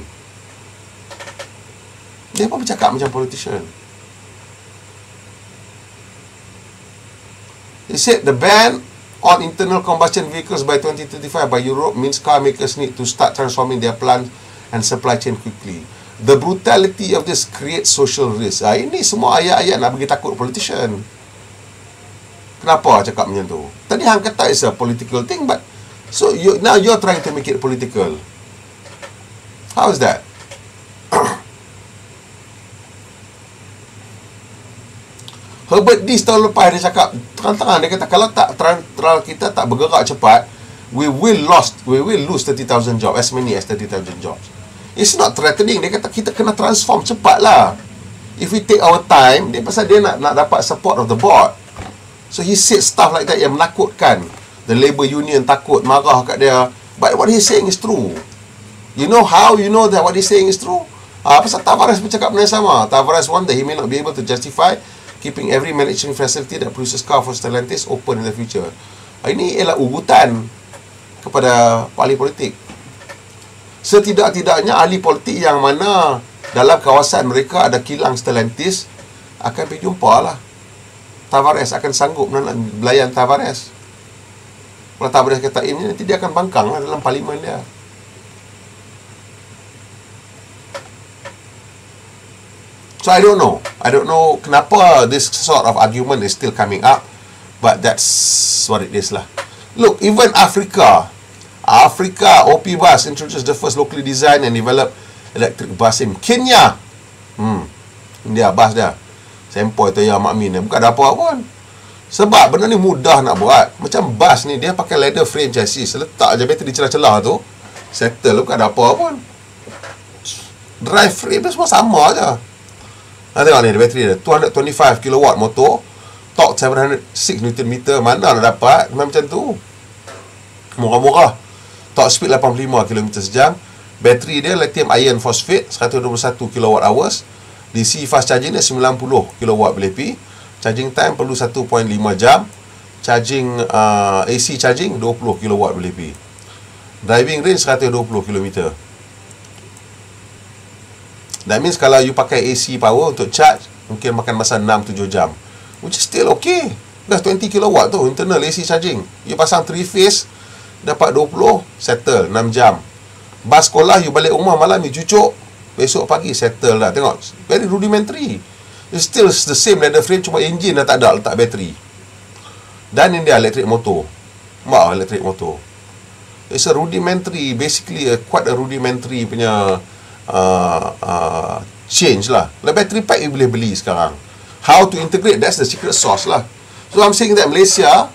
Dia pun bercakap macam politician. He said the ban on internal combustion vehicles by 2035 by Europe means car makers need to start transforming their plant and supply chain quickly. The brutality of this creates social risk. Ah, ini semua ayat-ayat nak bagi takut politician. Kenapa cakap macam tu? Tadi hang kata it's a political thing but so you now you're trying to make it political. How is that? Herbert Diess tahun lepas dia cakap terang-terang dia kata kalau tak trial kita tak bergerak cepat we will lost we will lose 30,000 jobs as many as 30,000 jobs. It's not threatening. Dia kata kita kena transform cepat lah if we take our time dia pasal dia nak nak dapat support of the board. So he said stuff like that yang menakutkan. The labour union takut marah kat dia. But what he saying is true. You know how you know that what he saying is true? Ah, pasal Tavares pun cakap benda sama. Tavares day he may not be able to justify keeping every manufacturing facility that produces car for Stellantis open in the future. Ah, Ini ialah ugutan kepada ahli politik. Setidak-tidaknya ahli politik yang mana dalam kawasan mereka ada kilang Stellantis akan pergi jumpa lah. Tavares akan sanggup belayan Tavares. Kalau Tavares kata ini nanti dia akan bangkang lah dalam parlimen dia. So I don't know. I don't know kenapa this sort of argument is still coming up, but that's what it is lah. Look, even Africa, Africa, OP Bus introduced the first locally designed and developed electric bus in Kenya. Hmm, India bus dia. Sempoi tu yang Mak Min. Bukan ada apa pun. Sebab benda ni mudah nak buat. Macam bus ni, dia pakai leather frame chassis. Letak je bateri celah-celah tu. Settle, bukan ada apa pun. Drive frame semua sama je. Ha, tengok ni, bateri dia. 225 kilowatt motor. Torque 706 Nm. Mana nak dapat? Memang macam tu. Murah-murah. Torque speed 85 km sejam. Bateri dia lithium iron phosphate 121 kWh. DC fast charging dia 90 kW boleh. Charging time perlu 1.5 jam. Charging uh, AC charging 20 kW boleh pi. Driving range 120 km. That means kalau you pakai AC power untuk charge mungkin makan masa 6-7 jam. Which is still okay. Dah 20 kW tu internal AC charging. You pasang 3 phase dapat 20 settle 6 jam. Bas sekolah you balik rumah malam you cucuk besok pagi settle dah. Tengok very rudimentary. It's still the same leather frame cuma engine dah tak ada letak bateri. Dan ini dia electric motor. Mak electric motor. It's a rudimentary basically a, quite a rudimentary punya uh, uh, change lah. Lah battery pack you boleh beli sekarang. How to integrate that's the secret sauce lah. So I'm saying that Malaysia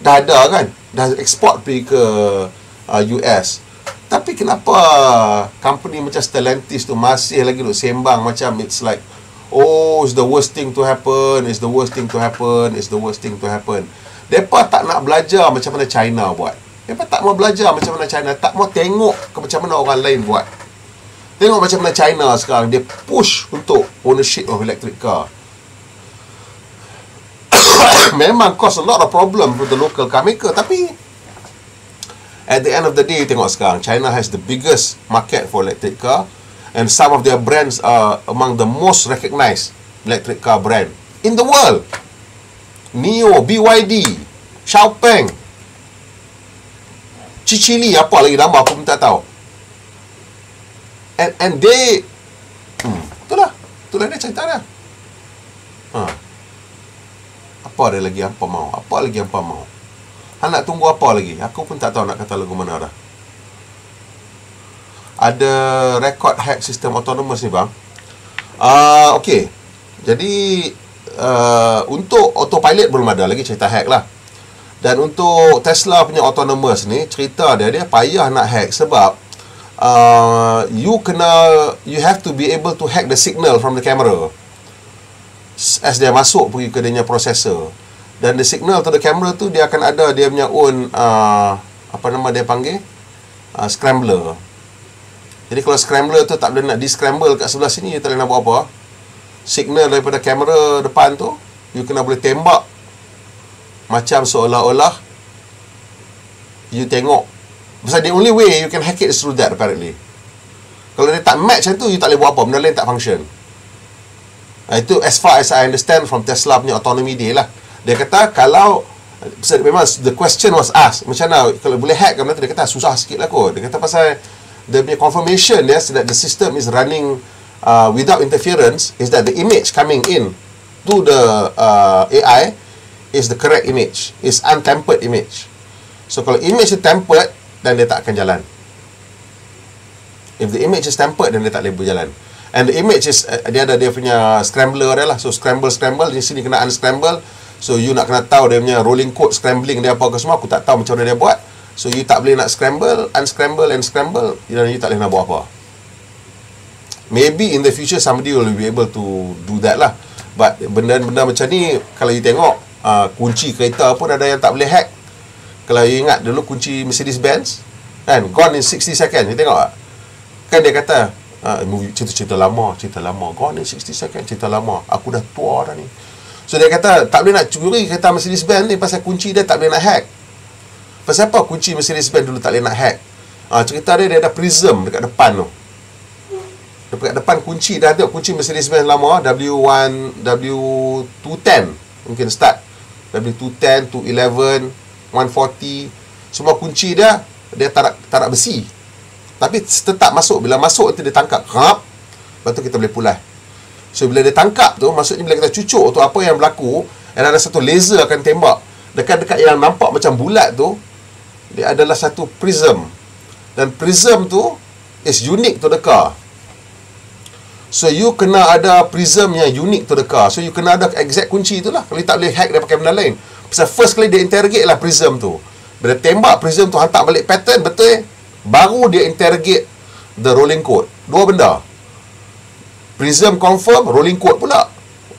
dah ada kan, dah export pergi ke uh, US. Tapi kenapa company macam Stellantis tu masih lagi duk sembang macam it's like oh it's the worst thing to happen, it's the worst thing to happen, it's the worst thing to happen. Depa tak nak belajar macam mana China buat. Depa tak mau belajar macam mana China, tak mau tengok ke macam mana orang lain buat. Tengok macam mana China sekarang dia push untuk ownership of electric car. Memang cause a lot of problem for the local car maker tapi at the end of the day tengok sekarang China has the biggest market for electric car and some of their brands are among the most recognized electric car brand in the world. Nio, BYD, Xiaopeng, Cicili apa lagi nama aku pun tak tahu. And and they hmm, itulah. Itulah dia cerita dia. Ha. Apa ada lagi apa mau? Apa lagi apa mau? Han nak tunggu apa lagi? Aku pun tak tahu nak kata lagu mana dah. Ada record hack sistem autonomous ni bang. Uh, okey. Jadi uh, untuk autopilot belum ada lagi cerita hack lah. Dan untuk Tesla punya autonomous ni cerita dia dia payah nak hack sebab uh, you kena you have to be able to hack the signal from the camera. as dia masuk pergi ke dia processor. Dan the signal to the camera tu dia akan ada dia punya own uh, apa nama dia panggil? Uh, scrambler. Jadi kalau scrambler tu tak boleh nak di-scramble kat sebelah sini you tak boleh nak buat apa. Signal daripada kamera depan tu you kena boleh tembak macam seolah-olah you tengok pasal the only way you can hack it is through that apparently kalau dia tak match macam tu you tak boleh buat apa benda lain tak function Uh, itu as far as I understand from Tesla punya autonomy dia lah. Dia kata kalau memang the question was asked macam mana kalau boleh hack kan dia kata susah sikit lah kot. Dia kata pasal the punya confirmation yes that the system is running uh, without interference is that the image coming in to the uh, AI is the correct image. Is untampered image. So kalau image is tempered dan dia tak akan jalan. If the image is tempered dan dia tak boleh berjalan. And the image is uh, dia ada dia punya scrambler dia lah. So scramble scramble di sini kena unscramble. So you nak kena tahu dia punya rolling code scrambling dia apa ke semua aku tak tahu macam mana dia buat. So you tak boleh nak scramble, unscramble and scramble dan you tak boleh nak buat apa. Maybe in the future somebody will be able to do that lah. But benda-benda macam ni kalau you tengok uh, kunci kereta pun ada yang tak boleh hack. Kalau you ingat dulu kunci Mercedes Benz kan gone in 60 seconds. You tengok? Kan dia kata uh, cerita-cerita lama, cerita lama. Gone in 60 second, cerita lama. Aku dah tua dah ni. So dia kata tak boleh nak curi kereta Mercedes Benz ni pasal kunci dia tak boleh nak hack. Pasal apa kunci Mercedes Benz dulu tak boleh nak hack? Uh, cerita dia dia ada prism dekat depan tu. Dekat depan kunci dah ada kunci Mercedes Benz lama W1 W210 mungkin start W210 211 140 semua kunci dia dia tarak tarak besi. Tapi tetap masuk Bila masuk nanti dia tangkap Hap Lepas tu kita boleh pulai So bila dia tangkap tu Maksudnya bila kita cucuk tu Apa yang berlaku Dan ada satu laser akan tembak. Dekat-dekat yang nampak macam bulat tu Dia adalah satu prism. Dan prism tu Is unique to the car. So you kena ada prism yang unique to the car. So you kena ada exact kunci tu lah. Kalau tak boleh hack dia pakai benda lain Pasal first kali dia interrogate lah prism tu. Bila tembak prism tu hantar balik pattern Betul baru dia interrogate the rolling code. Dua benda. Prism confirm rolling code pula.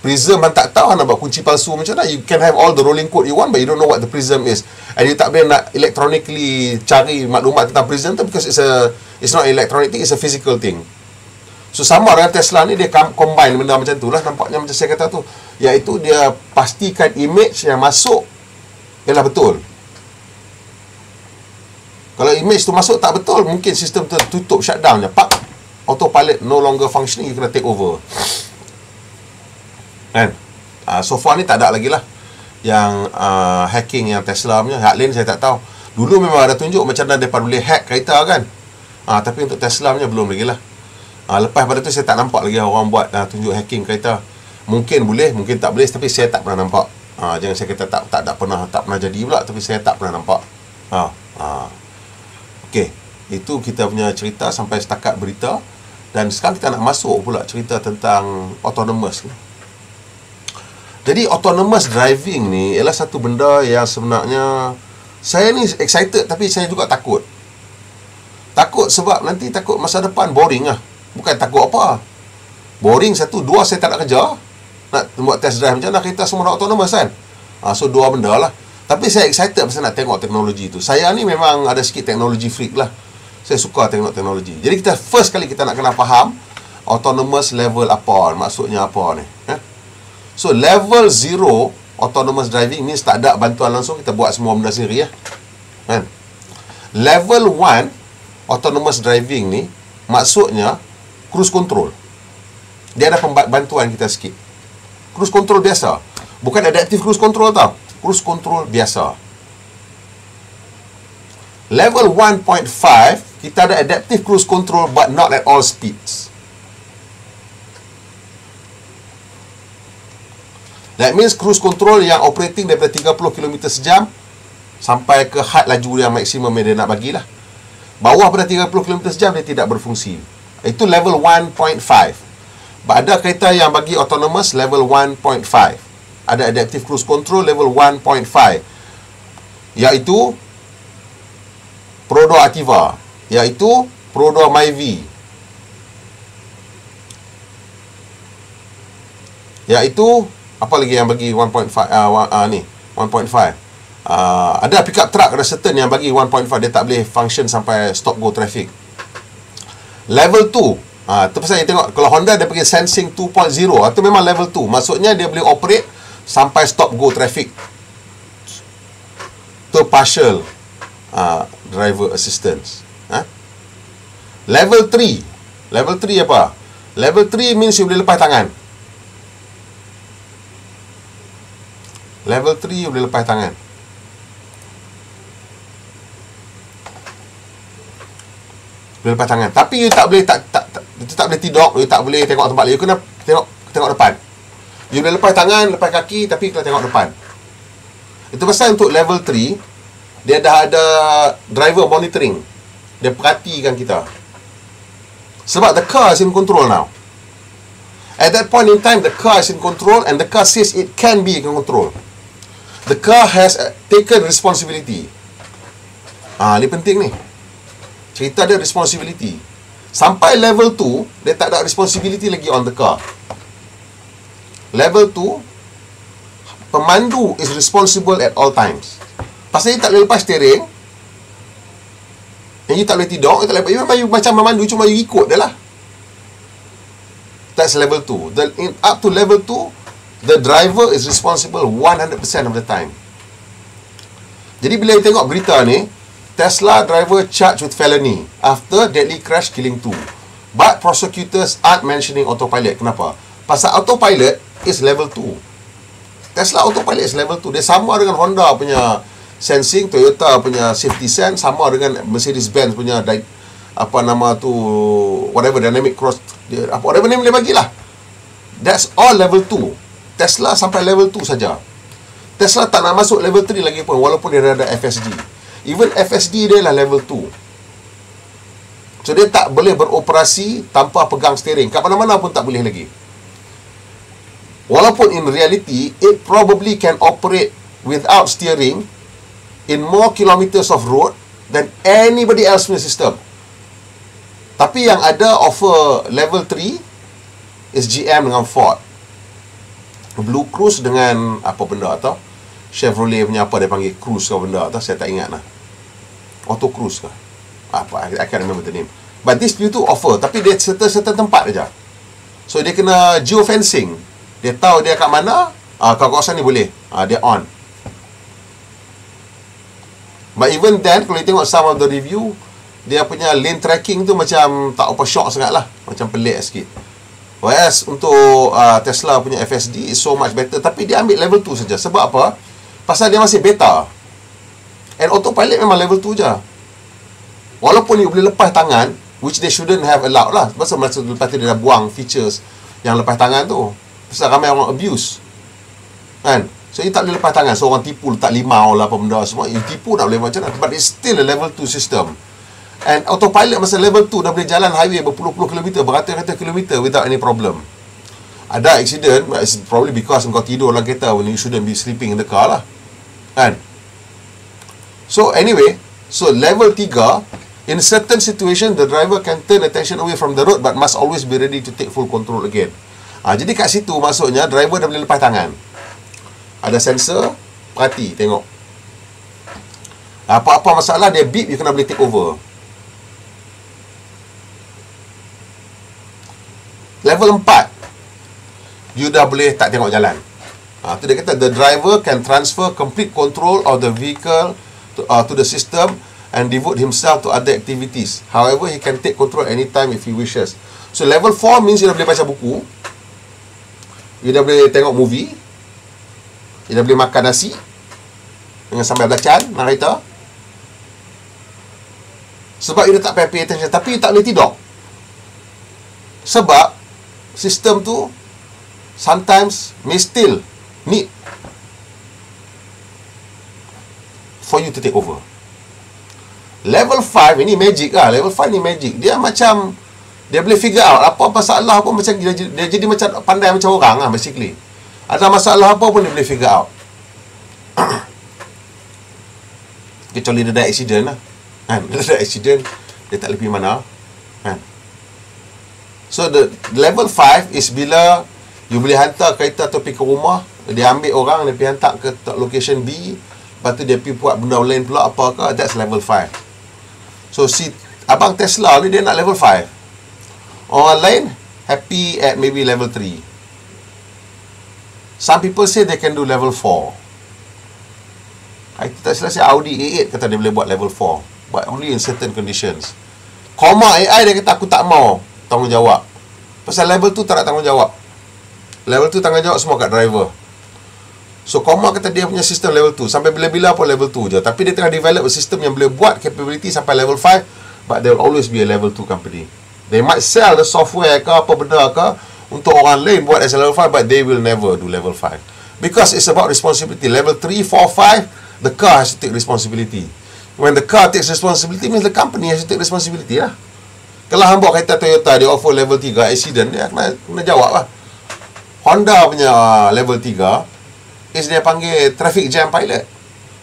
Prism man tak tahu nak buat kunci palsu macam mana. You can have all the rolling code you want but you don't know what the prism is. And you tak boleh nak electronically cari maklumat tentang prism tu because it's a it's not electronic thing it's a physical thing so sama dengan Tesla ni dia combine benda macam tu lah nampaknya macam saya kata tu iaitu dia pastikan image yang masuk ialah betul kalau image tu masuk tak betul, mungkin sistem tu tutup shutdown je. Pak, autopilot no longer functioning, you kena take over. Kan? Uh, so far ni tak ada lagi lah yang uh, hacking yang Tesla punya. Hak lain saya tak tahu. Dulu memang ada tunjuk macam mana mereka boleh hack kereta kan. Uh, tapi untuk Tesla punya belum lagi lah. Uh, lepas pada tu saya tak nampak lagi orang buat uh, tunjuk hacking kereta. Mungkin boleh, mungkin tak boleh tapi saya tak pernah nampak. Uh, jangan saya kata tak, tak tak pernah tak pernah jadi pula tapi saya tak pernah nampak. Ha. Uh. Okey, itu kita punya cerita sampai setakat berita dan sekarang kita nak masuk pula cerita tentang autonomous ni. Jadi autonomous driving ni ialah satu benda yang sebenarnya saya ni excited tapi saya juga takut. Takut sebab nanti takut masa depan boring lah. Bukan takut apa. Boring satu, dua saya tak nak kerja. Nak buat test drive macam mana kereta semua nak autonomous kan. Ha, so dua benda lah. Tapi saya excited pasal nak tengok teknologi tu. Saya ni memang ada sikit teknologi freak lah. Saya suka tengok teknologi. Jadi kita first kali kita nak kena faham autonomous level apa, maksudnya apa ni. Eh? So level 0 autonomous driving means tak ada bantuan langsung kita buat semua benda sendiri ya. Kan? Level 1 autonomous driving ni maksudnya cruise control. Dia ada bantuan kita sikit. Cruise control biasa. Bukan adaptive cruise control tau cruise control biasa. Level 1.5, kita ada adaptive cruise control but not at all speeds. That means cruise control yang operating daripada 30 km sejam sampai ke had laju yang maksimum yang dia nak bagilah. Bawah pada 30 km sejam dia tidak berfungsi. Itu level 1.5. Ada kereta yang bagi autonomous level 1.5 ada adaptive cruise control level 1.5 iaitu Prodo Activa iaitu Prodo MyV Iaitu apa lagi yang bagi 1.5 uh, uh, ni? 1.5 uh, ada pickup truck ada certain yang bagi 1.5 dia tak boleh function sampai stop go traffic level 2 Ah, tu pasal yang tengok kalau Honda dia pergi sensing 2.0 itu memang level 2 maksudnya dia boleh operate sampai stop go traffic. Tu partial uh, driver assistance ha? level 3 level 3 apa? Level 3 means you boleh lepas tangan. Level 3 you boleh lepas tangan lepas tangan. Tapi you tak boleh tak tak, tak you tak boleh tidur you tak boleh tengok tempat you kena tengok tengok depan. You boleh lepas tangan lepas kaki tapi kena tengok depan. Itu pasal untuk level 3 dia dah ada driver monitoring. Dia perhatikan kita. Sebab the car is in control now. At that point in time the car is in control and the car says it can be in control. The car has uh, taken responsibility. Ah ni penting ni cerita dia responsibility. Sampai level 2 dia tak ada responsibility lagi on the car. Level 2 pemandu is responsible at all times. Pasal dia tak boleh lepas steering yang you tak boleh tidur you tak boleh you memang you macam memandu cuma you ikut dia lah. That's level 2 the, in, up to level 2 the driver is responsible 100% of the time. Jadi bila you tengok berita ni Tesla driver charged with felony after deadly crash killing two. But prosecutors aren't mentioning autopilot. Kenapa? Pasal autopilot is level 2. Tesla autopilot is level 2. Dia sama dengan Honda punya sensing, Toyota punya safety sense, sama dengan Mercedes-Benz punya apa nama tu whatever dynamic cross dia, apa whatever name dia bagilah. That's all level 2. Tesla sampai level 2 saja. Tesla tak nak masuk level 3 lagi pun walaupun dia ada FSD. Even FSD dia lah level 2 So dia tak boleh beroperasi Tanpa pegang steering. Kat mana-mana pun tak boleh lagi. Walaupun in reality It probably can operate Without steering In more kilometers of road Than anybody else punya system. Tapi yang ada offer level 3 Is GM dengan Ford. Blue Cruise dengan Apa benda atau Chevrolet punya apa dia panggil Cruise ke benda atau Saya tak ingat lah Auto Cruise ke? Apa I can't remember the name. But this view tu offer tapi dia certain-certain tempat aja. So dia kena geofencing. Dia tahu dia kat mana ah kawasan ni boleh. Ah dia on. But even then kalau tengok some of the review dia punya lane tracking tu macam tak apa shock sangat lah. Macam pelik sikit. Whereas untuk uh, Tesla punya FSD so much better. Tapi dia ambil level 2 saja. Sebab apa? Pasal dia masih beta And autopilot memang level 2 je. Walaupun you boleh lepas tangan Which they shouldn't have allowed lah. Sebab masa lepas tu dia dah buang features Yang lepas tangan tu. Pasal ramai orang abuse. Kan? So you tak boleh lepas tangan. So orang tipu letak limau lah apa benda semua. You tipu nak boleh macam mana. But it's still a level 2 system. And autopilot masa level 2 Dah boleh jalan highway berpuluh-puluh kilometer Beratus-ratus kilometer Without any problem. Ada accident But it's probably because Kau tidur dalam kereta When you shouldn't be sleeping in the car lah. Kan So anyway, so level 3, in certain situation, the driver can turn attention away from the road but must always be ready to take full control again. Ah, jadi kat situ maksudnya driver dah boleh lepas tangan. Ada sensor, perhati, tengok. Apa-apa masalah dia beep, you kena boleh take over. Level 4, you dah boleh tak tengok jalan. Ah, tu dia kata the driver can transfer complete control of the vehicle to, uh, to the system and devote himself to other activities. However, he can take control anytime if he wishes. So level 4 means you dah boleh baca buku. You dah boleh tengok movie. You dah boleh makan nasi. Dengan sambal belacan, nak kata. Sebab you dah tak payah pay attention. Tapi you tak boleh tidur. Sebab, sistem tu, sometimes may still need for you to take over. Level 5 ini magic lah. Level 5 ni magic. Dia macam dia boleh figure out apa masalah pun macam dia, dia jadi macam pandai macam orang lah basically. Ada masalah apa pun dia boleh figure out. Kecuali dia ada accident lah. Kan? Dia ada accident, dia tak lebih mana. Kan? So the level 5 is bila You boleh hantar kereta tu pergi ke rumah, dia ambil orang, dia pergi hantar ke location B, lepas tu dia pergi buat benda lain pula apa ke, that's level 5. So si abang Tesla ni dia nak level 5. Orang lain happy at maybe level 3. Some people say they can do level 4. I tak selesai Audi A8 kata dia boleh buat level 4. But only in certain conditions. Koma AI dia kata aku tak mau tanggungjawab. Pasal level tu tak nak tanggungjawab. Level tu tanggungjawab semua kat driver. So Koma kata dia punya sistem level 2 Sampai bila-bila pun level 2 je. Tapi dia tengah develop a system yang boleh buat capability sampai level 5 But there will always be a level 2 company. They might sell the software ke apa benda ke Untuk orang lain buat as a level 5 But they will never do level 5 Because it's about responsibility. Level 3, 4, 5 The car has to take responsibility. When the car takes responsibility Means the company has to take responsibility lah. Kalau hang bawa kereta Toyota Dia offer level 3 accident Dia kena, kena jawab lah. Honda punya uh, level 3 is dia panggil traffic jam pilot.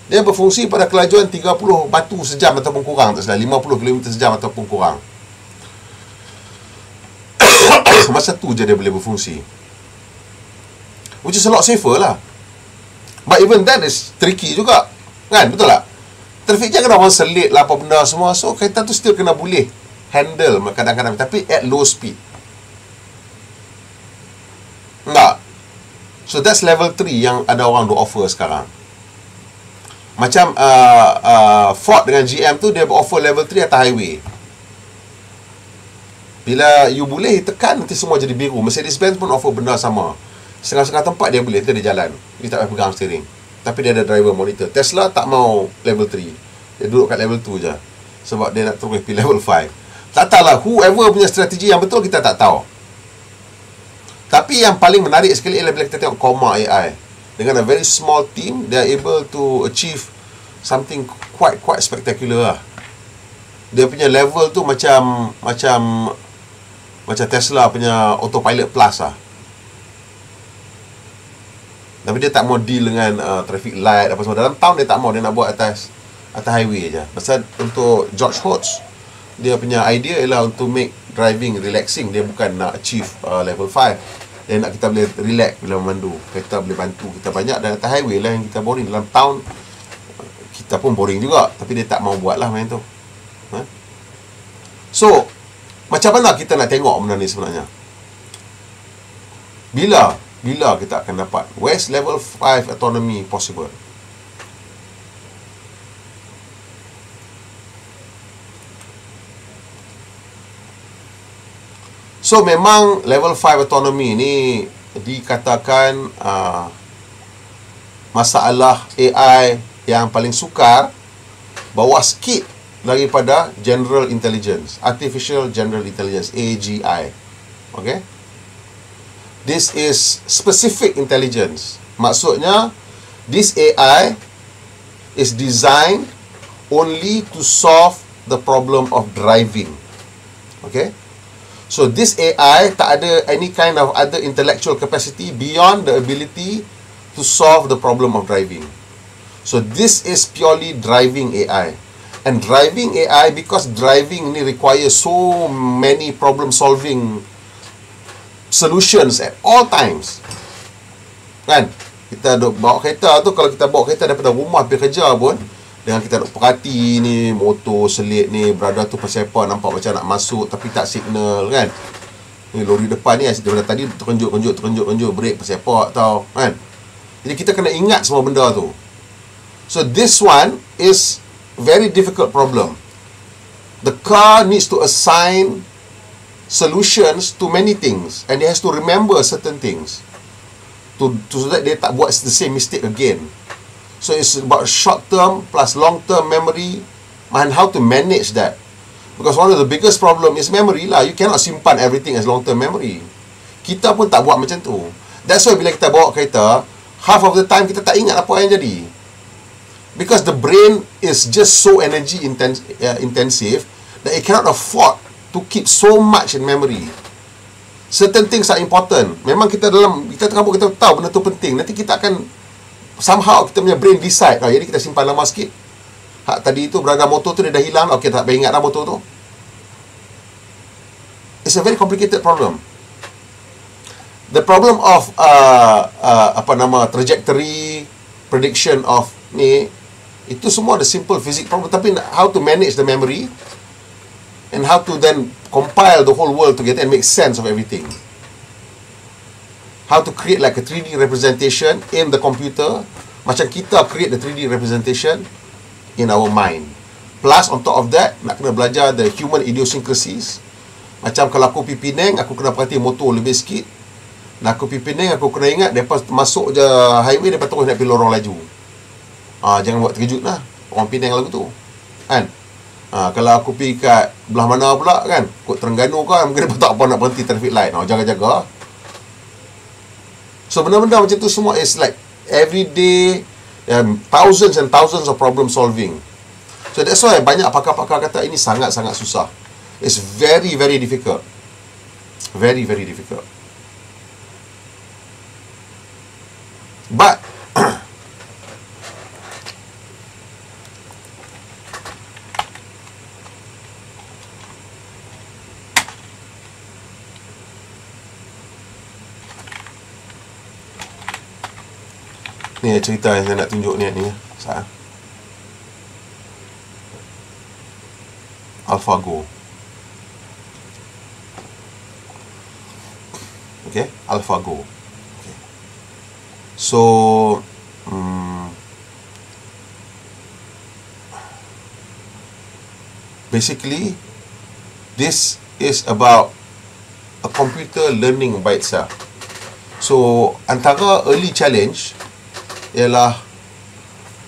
Dia berfungsi pada kelajuan 30 batu sejam ataupun kurang tak salah 50 km sejam ataupun kurang. Masa tu je dia boleh berfungsi. Which is a lot safer lah. But even that is tricky juga. Kan? Betul tak? Traffic jam kena orang selit lah apa benda semua. So kereta tu still kena boleh handle kadang-kadang. Tapi at low speed. Enggak. So that's level 3 yang ada orang duk offer sekarang. Macam uh, uh, Ford dengan GM tu dia offer level 3 atas highway. Bila you boleh tekan nanti semua jadi biru. Mercedes-Benz pun offer benda sama. Setengah-setengah tempat dia boleh, dia jalan. Dia tak payah pegang steering. Tapi dia ada driver monitor. Tesla tak mau level 3. Dia duduk kat level 2 je. Sebab dia nak terus pergi level 5. Tak tahulah, whoever punya strategi yang betul kita tak tahu. Tapi yang paling menarik sekali ialah bila kita tengok Koma AI. Dengan a very small team, they are able to achieve something quite quite spectacular lah. Dia punya level tu macam macam macam Tesla punya autopilot plus lah. Tapi dia tak mau deal dengan uh, traffic light apa semua. Dalam town dia tak mau dia nak buat atas atas highway je. Pasal untuk George Hotz dia punya idea ialah untuk make driving relaxing. Dia bukan nak achieve uh, level 5. Dia nak kita boleh relax bila memandu. Kereta boleh bantu kita banyak dan atas highway lah yang kita boring. Dalam town kita pun boring juga. Tapi dia tak mau buat lah main tu. Ha? So, macam mana kita nak tengok benda ni sebenarnya? Bila bila kita akan dapat West level 5 autonomy possible? So memang level 5 autonomy ni dikatakan uh, masalah AI yang paling sukar bawah sikit daripada general intelligence, artificial general intelligence AGI. Okay? This is specific intelligence. Maksudnya this AI is designed only to solve the problem of driving. Okay? So this AI tak ada any kind of other intellectual capacity beyond the ability to solve the problem of driving. So this is purely driving AI. And driving AI because driving ni requires so many problem solving solutions at all times. Kan? Kita duk bawa kereta tu kalau kita bawa kereta daripada rumah pergi kerja pun dengan kita duk perhati ni motor selit ni berada tu pasal apa nampak macam nak masuk tapi tak signal kan. Ni lori depan ni daripada tadi terkenjuk-kenjuk terkenjuk-kenjuk brake pasal apa tau kan. Jadi kita kena ingat semua benda tu. So this one is very difficult problem. The car needs to assign solutions to many things and it has to remember certain things to, to so that dia tak buat the same mistake again. So it's about short term plus long term memory and how to manage that. Because one of the biggest problem is memory lah. You cannot simpan everything as long term memory. Kita pun tak buat macam tu. That's why bila kita bawa kereta, half of the time kita tak ingat apa yang jadi. Because the brain is just so energy intense, uh, intensive that it cannot afford to keep so much in memory. Certain things are important. Memang kita dalam kita tengah kita tahu benda tu penting. Nanti kita akan somehow kita punya brain decide. Oh, jadi kita simpan lama sikit. Hak tadi tu berada motor tu dia dah hilang. Okey, tak payah ingat dah motor tu. It's a very complicated problem. the problem of uh, uh, apa nama trajectory prediction of ni itu semua the simple physics problem tapi how to manage the memory and how to then compile the whole world together and make sense of everything how to create like a 3D representation in the computer. Macam kita create the 3D representation in our mind. Plus on top of that nak kena belajar the human idiosyncrasies. Macam kalau aku pergi Penang aku kena perhati motor lebih sikit. Nak aku pergi Penang aku kena ingat lepas masuk je highway lepas terus nak pergi lorong laju. Ah, jangan buat terkejut lah. Orang Penang lagu tu kan? Ha, kalau aku pergi kat belah mana pula kan? Kot Terengganu kan Mungkin dia tak apa nak berhenti traffic light. Oh, Jaga-jaga So benda-benda macam tu semua is like every day um, thousands and thousands of problem solving. So that's why banyak pakar-pakar kata ini sangat-sangat susah. It's very very difficult. Very very difficult. But Ni cerita yang saya nak tunjuk ni ni. Sat. AlphaGo. Okay, AlphaGo. Okay. So, um, basically, this is about a computer learning by itself. So, antara early challenge ialah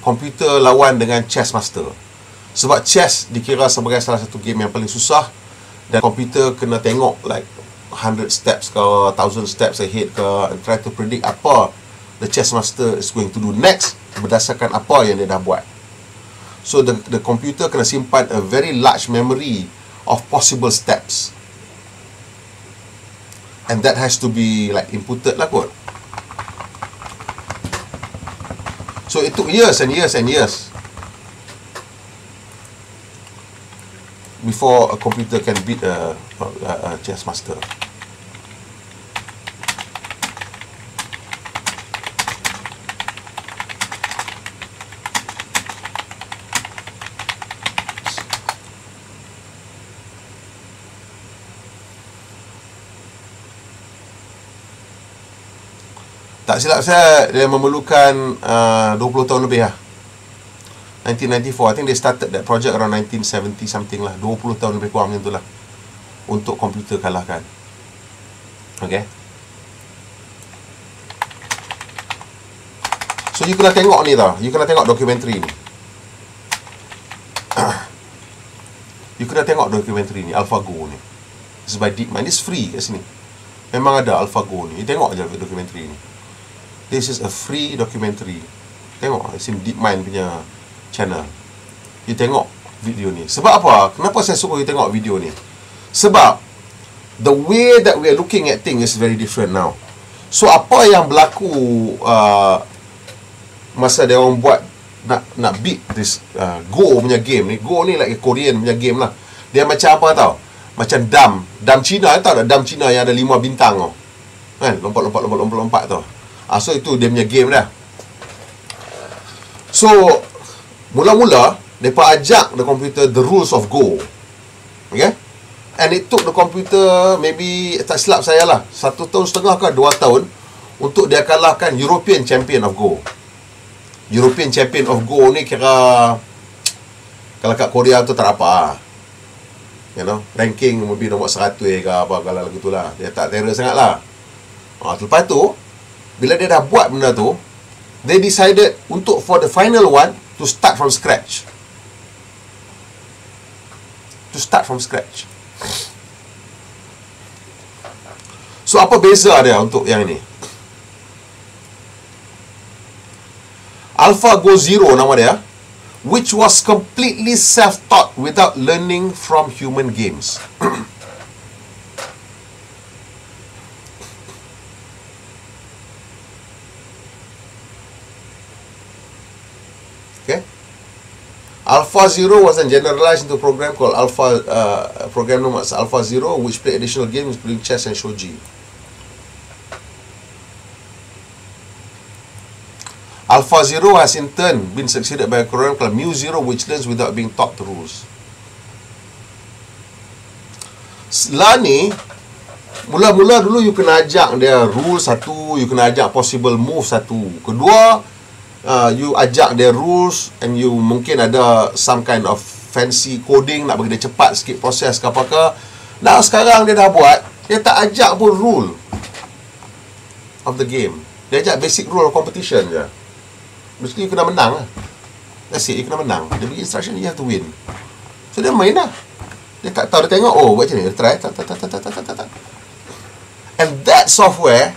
komputer lawan dengan chess master. Sebab chess dikira sebagai salah satu game yang paling susah dan komputer kena tengok like 100 steps ke 1000 steps ahead ke and try to predict apa the chess master is going to do next berdasarkan apa yang dia dah buat. So the the computer kena simpan a very large memory of possible steps. And that has to be like inputted lah kot. So it took years and years and years before a computer can beat a, a, a chess master. Tak silap saya dia memerlukan uh, 20 tahun lebih lah. 1994 I think they started that project around 1970 something lah. 20 tahun lebih kurang macam tu lah. Untuk komputer kalahkan Okay. So you kena tengok ni tau. You kena tengok dokumentari ni. You kena tengok dokumentari ni AlphaGo ni. It's by DeepMind. It's free kat sini. Memang ada AlphaGo ni. You tengok je dokumentari ni This is a free documentary. Tengok, in DeepMind punya channel. You tengok video ni. Sebab apa? Kenapa saya suruh you tengok video ni? Sebab the way that we are looking at things is very different now. So apa yang berlaku uh, masa dia orang buat nak nak beat this uh, Go punya game ni. Go ni like Korean punya game lah. Dia macam apa tau? Macam Dam. Dam Cina tak? Dam Cina yang ada lima bintang tau. Kan? Lompat-lompat lompat-lompat lompat tau. Ah, so itu dia punya game dah. So mula-mula depa ajak the computer the rules of Go. Okay? And it took the computer maybe tak silap saya lah satu tahun setengah ke dua tahun untuk dia kalahkan European Champion of Go. European Champion of Go ni kira kalau kat Korea tu tak apa lah. You know, ranking maybe nombor 100 ke apa kalau lagu tu lah. Dia tak terror sangat lah. Ha, lepas tu, bila dia dah buat benda tu they decided untuk for the final one to start from scratch. To start from scratch. So apa beza dia untuk yang ini AlphaGo Zero nama dia which was completely self-taught without learning from human games Alpha Zero was then generalized into a program called Alpha uh, program known as Alpha Zero, which played additional games including chess and shogi. Alpha Zero has in turn been succeeded by a program called Mu Zero, which learns without being taught the rules. Lani, mula-mula dulu you kena ajak dia rule satu, you kena ajak possible move satu. Kedua, Ah, you ajak their rules and you mungkin ada some kind of fancy coding nak bagi dia cepat sikit proses ke apa ke. Nah sekarang dia dah buat dia tak ajak pun rule of the game. Dia ajak basic rule of competition je. Mesti you kena menang lah. That's it you kena menang. Dia bagi instruction you have to win. So dia main lah. Dia tak tahu dia tengok oh buat macam ni dia try tak tak tak tak tak tak. And that software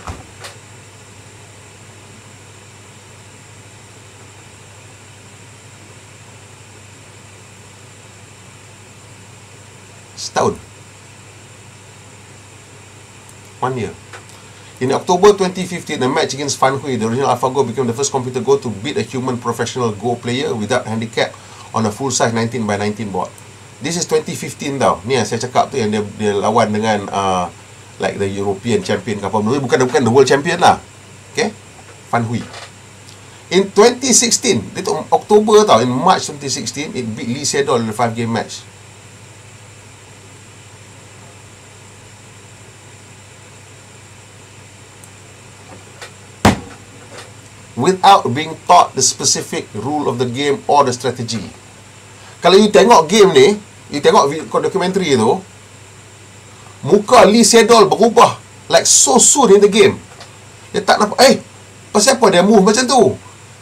setahun. One year. In October 2015, a match against Fan Hui, the original AlphaGo became the first computer Go to beat a human professional Go player without handicap on a full-size 19 by 19 board. This is 2015 tau. Ni yang saya cakap tu yang dia, dia lawan dengan uh, like the European champion ke apa. Bukan, bukan the world champion lah. Okay? Fan Hui. In 2016, itu Oktober tau, in March 2016, it beat Lee Sedol in a 5-game match. Without being taught the specific rule of the game or the strategy. Kalau you tengok game ni, you tengok dokumentari tu, muka Lee Sedol berubah like so soon in the game. Dia tak nampak, eh, pasal apa dia move macam tu?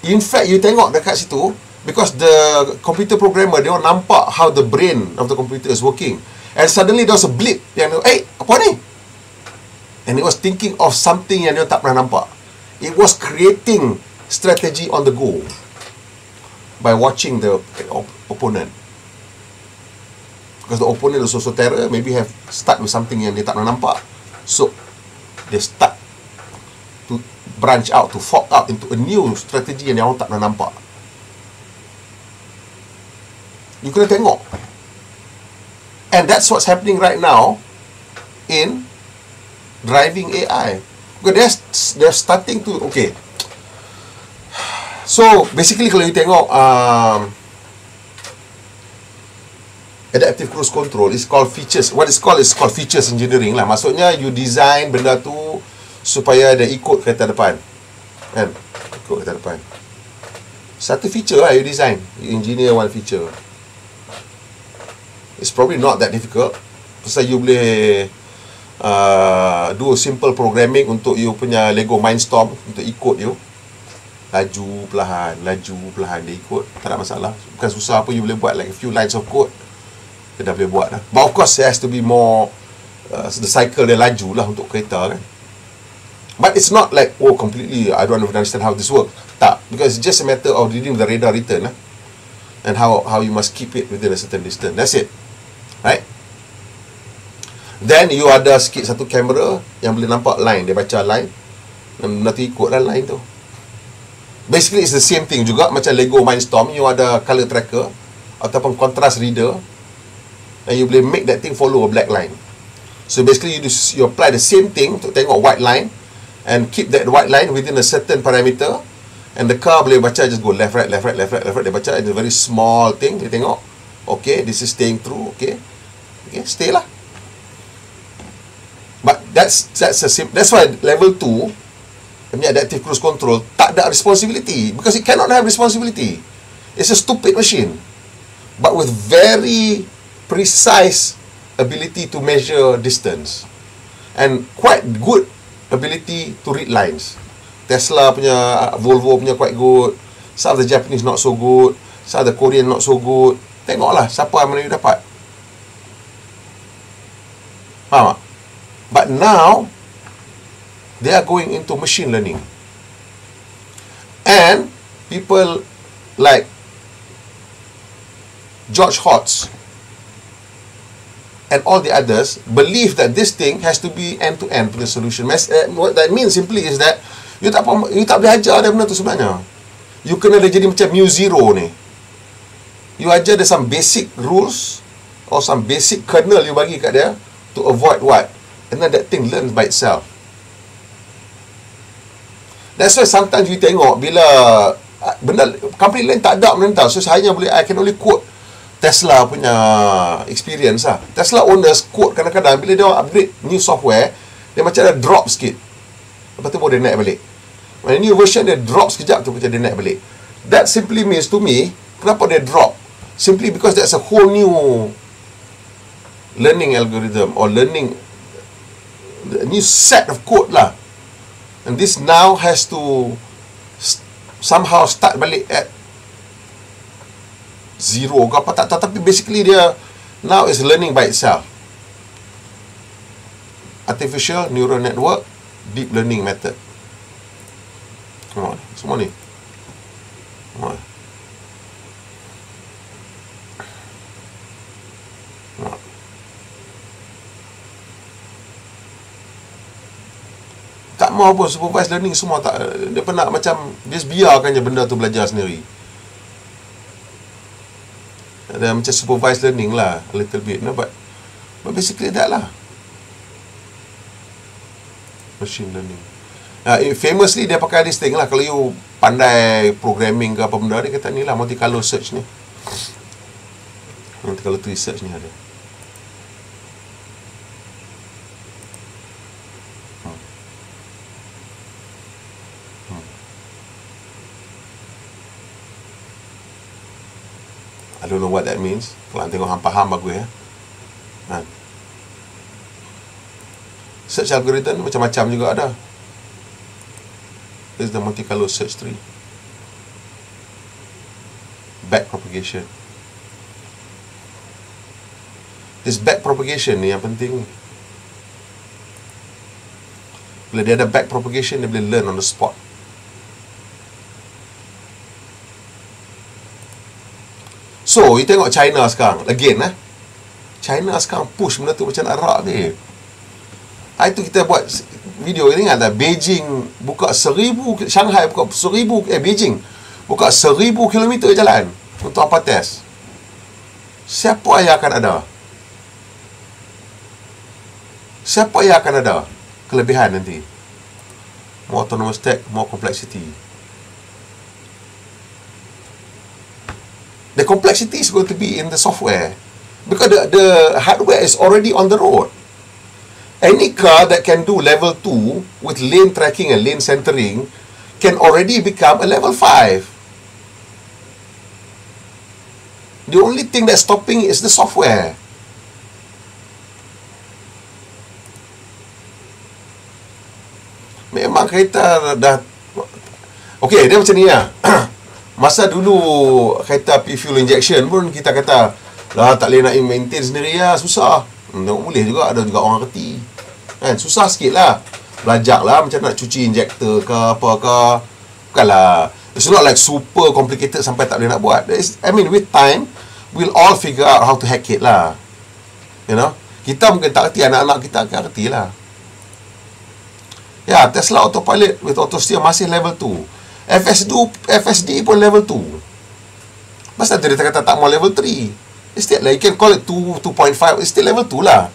In fact, you tengok dekat situ, because the computer programmer, dia nampak how the brain of the computer is working. And suddenly there was a blip yang, eh, apa ni? And it was thinking of something yang dia tak pernah nampak. It was creating strategy on the go by watching the op- opponent. Because the opponent is also terror, maybe have start with something yang dia tak pernah nampak. So, they start to branch out, to fork out into a new strategy yang dia orang tak pernah nampak. You kena tengok. And that's what's happening right now in driving AI. Because they're, they're starting to, okay. So, basically kalau you tengok um, adaptive cruise control is called features. What is called is called features engineering lah. Maksudnya you design benda tu supaya dia ikut kereta depan. Kan? Ikut kereta depan. Satu feature lah you design. You engineer one feature. It's probably not that difficult. Pasal you boleh uh, do simple programming untuk you punya Lego Mindstorm untuk ikut you. Laju perlahan, laju perlahan dia ikut. Tak ada masalah. Bukan susah apa you boleh buat like a few lines of code dia dah boleh buat dah. But of course, it has to be more uh, the cycle dia laju lah untuk kereta kan. But it's not like, oh completely, I don't understand how this works. Tak, because it's just a matter of reading the radar return lah. And how how you must keep it within a certain distance. That's it. Right? Then you ada sikit satu kamera yang boleh nampak line. Dia baca line. Nanti ikutlah line tu. Basically it's the same thing juga macam Lego Mindstorm. You ada color tracker ataupun contrast reader and you boleh make that thing follow a black line. So basically you, do, you apply the same thing untuk tengok white line and keep that white line within a certain parameter and the car boleh baca just go left right left right left right left right dia baca it's a very small thing dia tengok okay this is staying true okay okay stay lah that's that's a sim- that's why level 2 punya adaptive cruise control tak ada responsibility because it cannot have responsibility it's a stupid machine but with very precise ability to measure distance and quite good ability to read lines. Tesla punya, Volvo punya quite good. Some of the Japanese not so good. Some of the Korean not so good. Tengoklah siapa yang mana you dapat. Faham tak? But now, they are going into machine learning. And people like George Hotz and all the others believe that this thing has to be end to end punya solution. Uh, what that means simply is that you tak you tak boleh ajar dia benda tu sebenarnya. You kena dia jadi macam mu zero ni. You ajar dia some basic rules or some basic kernel you bagi kat dia to avoid what? And then that thing learns by itself. That's why sometimes you tengok bila Ah, benda company lain tak ada benda tahu so saya hanya boleh I can only quote Tesla punya experience lah Tesla owners quote kadang-kadang bila dia upgrade new software dia macam ada drop sikit. Lepas tu dia naik balik. When new version dia drop sekejap tu macam dia naik balik. That simply means to me kenapa dia drop? Simply because that's a whole new learning algorithm or learning a new set of code lah. And this now has to somehow start balik at zero ke apa tak tahu. Tapi basically dia now is learning by itself. Artificial neural network deep learning method. Semua ni semua ni. Semua ni. Tak mau pun supervised learning semua tak dia pernah macam dia biarkan je benda tu belajar sendiri. Ada macam supervised learning lah a little bit no? but but basically that lah. Machine learning. Uh, famously dia pakai this thing lah kalau you pandai programming ke apa benda dia kata ni lah Monte Carlo search ni. Monte Carlo tree search ni ada I don't know what that means. Kalau tengok hang faham bagus ya. Kan? Search algorithm macam-macam juga ada. This is the Monte Carlo search tree. Back propagation. This back propagation ni yang penting. Bila dia ada back propagation, dia boleh learn on the spot. So, you tengok China sekarang. Again, eh. China sekarang push benda tu macam nak rak ni. Hari tu kita buat video ni ingat tak? Beijing buka seribu, Shanghai buka seribu, eh Beijing buka seribu kilometer jalan untuk apa test. Siapa yang akan ada? Siapa yang akan ada kelebihan nanti? More autonomous tech, more complexity. The complexity is going to be in the software because the, the hardware is already on the road. Any car that can do level 2 with lane tracking and lane centering can already become a level 5. The only thing that's stopping is the software. Memang kereta dah Okey, dia macam ni lah. Masa dulu kereta fuel injection pun kita kata lah tak boleh nak maintain sendiri lah susah. Hmm, tengok boleh juga ada juga orang reti. Kan susah sikit lah. Belajar lah macam nak cuci injector ke apa ke. Bukanlah It's not like super complicated sampai tak boleh nak buat. It's, I mean with time we'll all figure out how to hack it lah. You know? Kita mungkin tak reti anak-anak kita akan reti lah. Ya, Tesla autopilot with auto steer masih level 2. FSD, FSD pun level 2. Masa dia kata tak mau level 3. It's still like, you can call it 2, 2.5. It's still level 2 lah.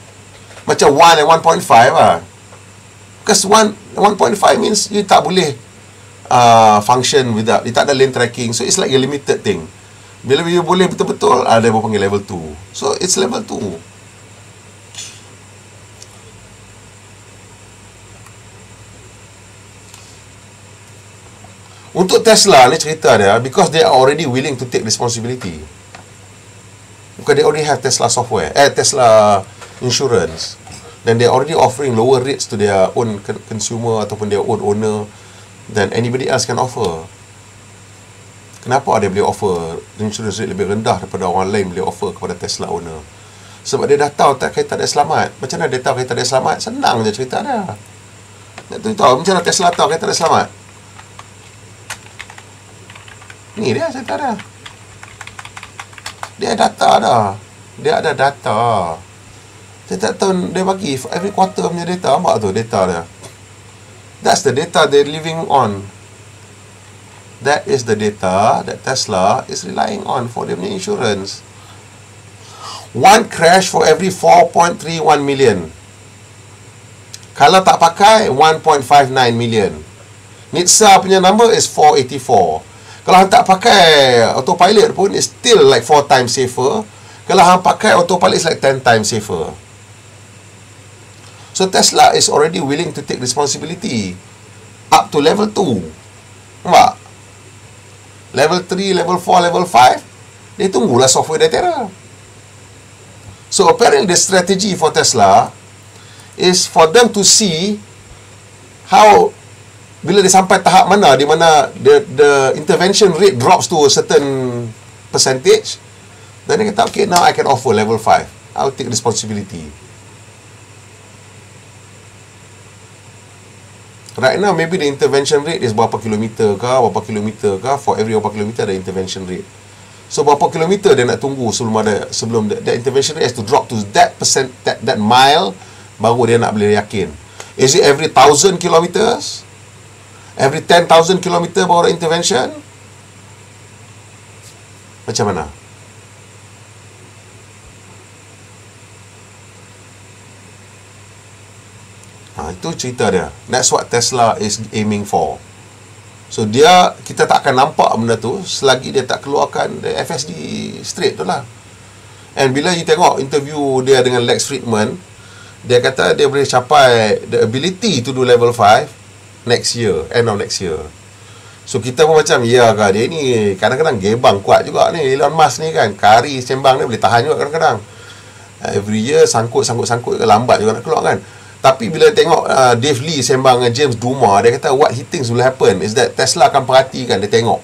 Macam 1 and 1.5 lah. Because 1, 1.5 means you tak boleh uh, function without, dia tak ada lane tracking. So, it's like a limited thing. Bila you boleh betul-betul, ada uh, panggil level 2. So, it's level 2. Untuk Tesla ni cerita dia because they are already willing to take responsibility. Because they already have Tesla software, eh Tesla insurance. Then they already offering lower rates to their own con- consumer ataupun their own owner than anybody else can offer. Kenapa dia boleh offer insurance rate lebih rendah daripada orang lain boleh offer kepada Tesla owner? Sebab dia dah tahu tak kereta dia selamat. Macam mana dia tahu kereta dia selamat? Senang je cerita dia. Nak tahu macam mana Tesla tahu kereta dia selamat? Ni dia cerita dia. Ada data dah. Dia ada data. Saya tak tahu dia bagi every quarter punya data. Nampak tu data dia. That's the data they're living on. That is the data that Tesla is relying on for their insurance. One crash for every 4.31 million. Kalau tak pakai, 1.59 million. NHTSA punya number is 484. Kalau hang tak pakai autopilot pun it's still like 4 times safer. Kalau hang pakai autopilot it's like 10 times safer. So Tesla is already willing to take responsibility up to level 2. Nampak? Level 3, level 4, level 5 dia tunggulah software dia Terra. So apparently the strategy for Tesla is for them to see how bila dia sampai tahap mana di mana the the intervention rate drops to a certain percentage then dia kata okay now I can offer level 5 I'll take responsibility. Right now maybe the intervention rate is berapa kilometer ke berapa kilometer ke for every berapa kilometer ada intervention rate. So berapa kilometer dia nak tunggu sebelum ada sebelum that, that intervention rate has to drop to that percent that that mile baru dia nak boleh yakin is it every thousand kilometers every 10,000 km baru intervention? Macam mana? Ha, itu cerita dia. That's what Tesla is aiming for. So dia kita tak akan nampak benda tu selagi dia tak keluarkan FSD straight tu lah. And bila you tengok interview dia dengan Lex Friedman dia kata dia boleh capai the ability to do level 5 next year end of next year. So kita pun macam ya kah dia ni kadang-kadang gebang kuat juga ni. Elon Musk ni kan kari sembang ni boleh tahan juga kadang-kadang. Every year sangkut-sangkut-sangkut lambat juga nak keluar kan. Tapi bila tengok uh, Dave Lee sembang dengan James Duma dia kata what he thinks will happen is that Tesla akan perhatikan dia tengok.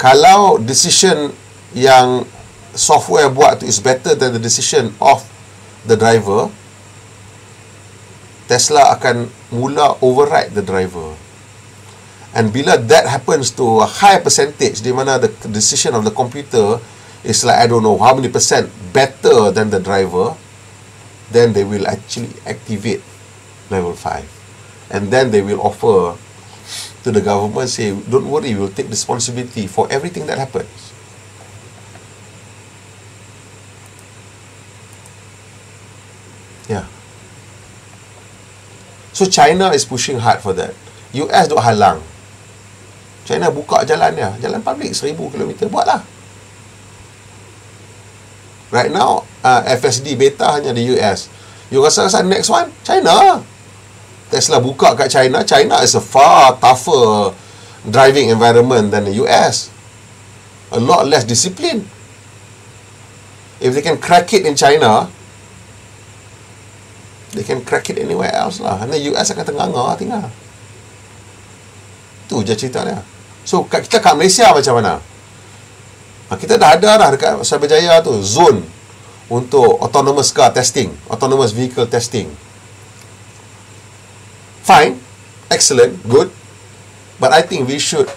Kalau decision yang software buat tu is better than the decision of the driver Tesla akan mula override the driver. And bila that happens to a high percentage di mana the decision of the computer is like I don't know how many percent better than the driver then they will actually activate level 5 and then they will offer to the government say don't worry we'll take responsibility for everything that happens. Yeah so China is pushing hard for that. US duk halang. China buka jalan dia. Jalan public 1000 km buatlah. Right now uh, FSD beta hanya di US you rasa rasa next one? China. Tesla buka kat China. China is a far tougher driving environment than the US a lot less discipline. If they can crack it in China they can crack it anywhere else lah and the US akan tengah-tengah tinggal tu je cerita dia so kat, kita kat Malaysia macam mana Ha, kita dah ada dah dekat Cyberjaya tu zone untuk autonomous car testing, autonomous vehicle testing. Fine, excellent, good. But I think we should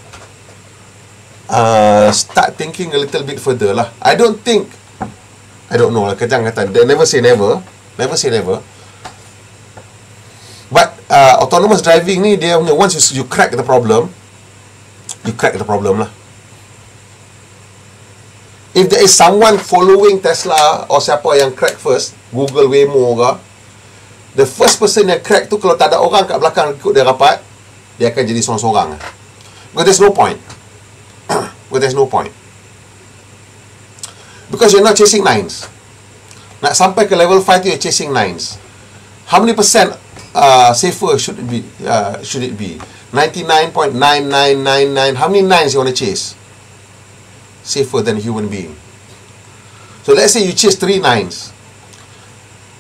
uh, start thinking a little bit further lah. I don't think, I don't know lah, kejang kata, never say never, never say never. Autonomous driving ni, dia punya, once you, you crack the problem, you crack the problem lah if there is someone following Tesla or siapa yang crack first, Google Waymo ke, the first person yang crack tu kalau tak ada orang kat belakang ikut dia rapat, dia akan jadi seorang-seorang. Because there's no point. Because there's no point. Because you're not chasing nines. Nak sampai ke level 5 tu you're chasing nines. How many percent uh, safer should it be? Uh, should it be? 99.9999. How many nines you want to chase? safer than human being. So let's say you chase three nines.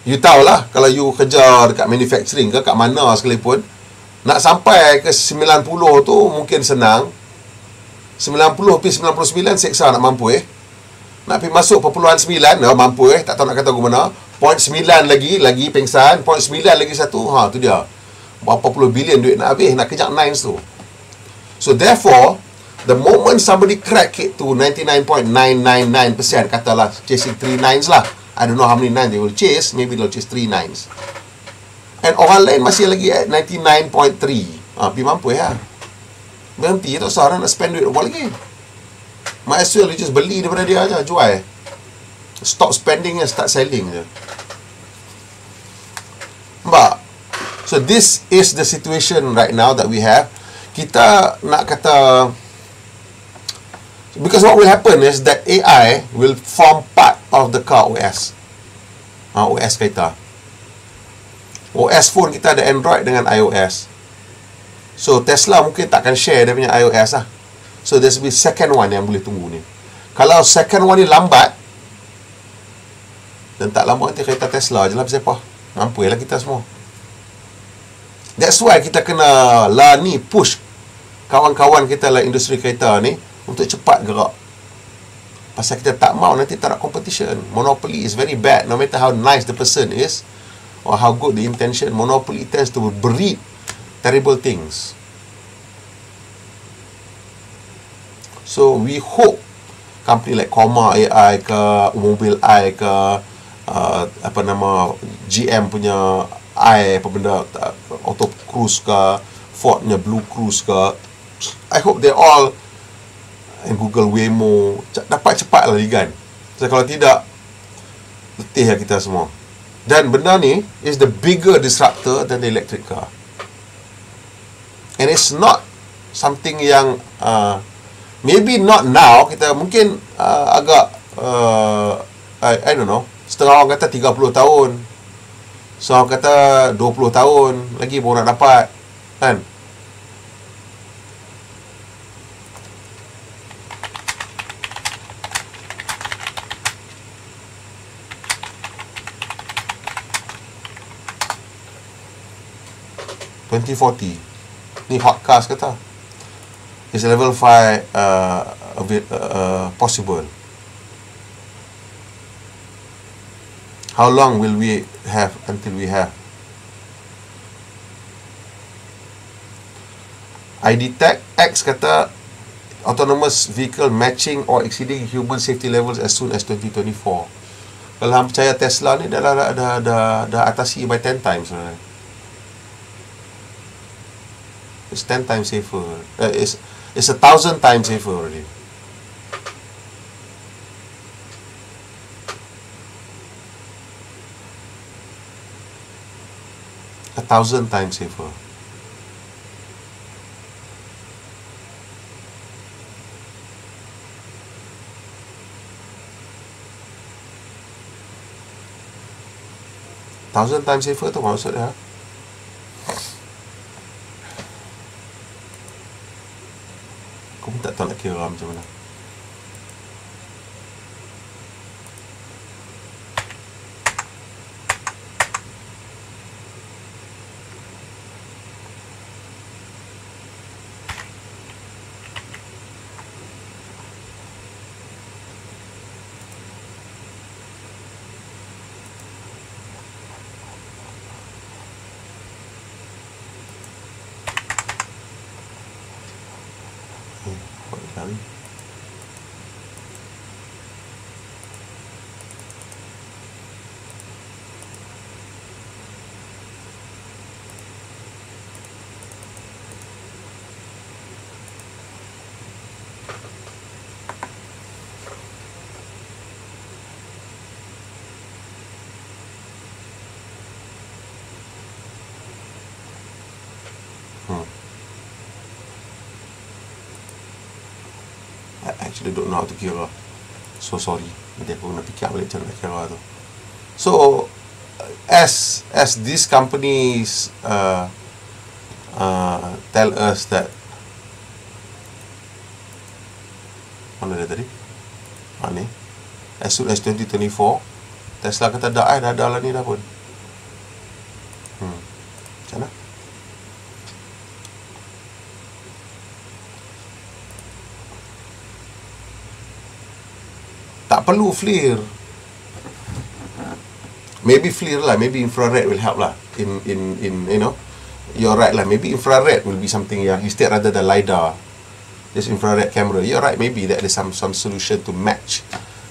You tahulah kalau you kerja dekat manufacturing ke kat mana sekalipun nak sampai ke 90 tu mungkin senang. 90 pergi 99 seksa nak mampu eh. Nak pergi masuk perpuluhan 9 dah mampu eh tak tahu nak kata mana. Point 9 lagi lagi pengsan, point 9 lagi satu. Ha tu dia. Berapa puluh bilion duit nak habis nak kejar nines tu. So therefore the moment somebody crack it to 99.999% katalah chasing 3 nines lah I don't know how many nines they will chase maybe they'll chase 3 nines and orang lain masih lagi at 99.3 ah, pergi mampu ya berhenti tak usah nak spend duit lagi might as well you just beli daripada dia aja jual stop spending and start selling je Mbak So this is the situation right now that we have Kita nak kata Because what will happen is that AI will form part of the car OS. Ha, OS kereta. OS phone kita ada Android dengan iOS. So Tesla mungkin takkan share dia punya iOS lah. So there's be second one yang boleh tunggu ni. Kalau second one ni lambat dan tak lama nanti kereta Tesla je lah pasal apa. Mampu lah kita semua. That's why kita kena lah ni push kawan-kawan kita lah industri kereta ni untuk cepat gerak. Pasal kita tak mau nanti tak nak competition. Monopoly is very bad no matter how nice the person is or how good the intention. Monopoly tends to breed terrible things. So we hope company like Koma AI ke Mobil I ke uh, apa nama GM punya I apa benda uh, Auto Cruise ke Ford punya Blue Cruise ke I hope they all and Google Waymo dapat cepat lah kan so, kalau tidak letih lah kita semua. Dan benda ni is the bigger disruptor than the electric car. And it's not something yang uh, maybe not now kita mungkin uh, agak uh, I, I don't know. Setengah orang kata 30 tahun. Setengah orang kata 20 tahun lagi baru nak dapat kan? Twenty forty. Ni hot cars kata Is level 5 uh, a bit, uh, possible How long will we have until we have ID tag X kata autonomous vehicle matching or exceeding human safety levels as soon as 2024. Kalau hang percaya Tesla ni dah dah dah dah, dah, dah atasi by 10 times sebenarnya. It's 10 times safer. Uh, it's it's a thousand times safer already. A thousand times safer. Thousand times safer tu maksud dia? Aku pun tak tahu nak kira macam mana. Hmm, buat kali. Hmm. I actually don't know how to kira. So sorry. Nanti aku kena fikir balik cara nak kira tu. So, as as these companies uh, uh, tell us that mana dia tadi? Ha ni. As soon as 2024, Tesla kata dah eh, dah ada lah ni dah pun. Hmm. Macam mana? Tak perlu FLIR maybe FLIR lah maybe infrared will help lah. In in in you know you're right lah maybe infrared will be something yang instead rather than LiDAR just infrared camera you're right maybe that is some some solution to match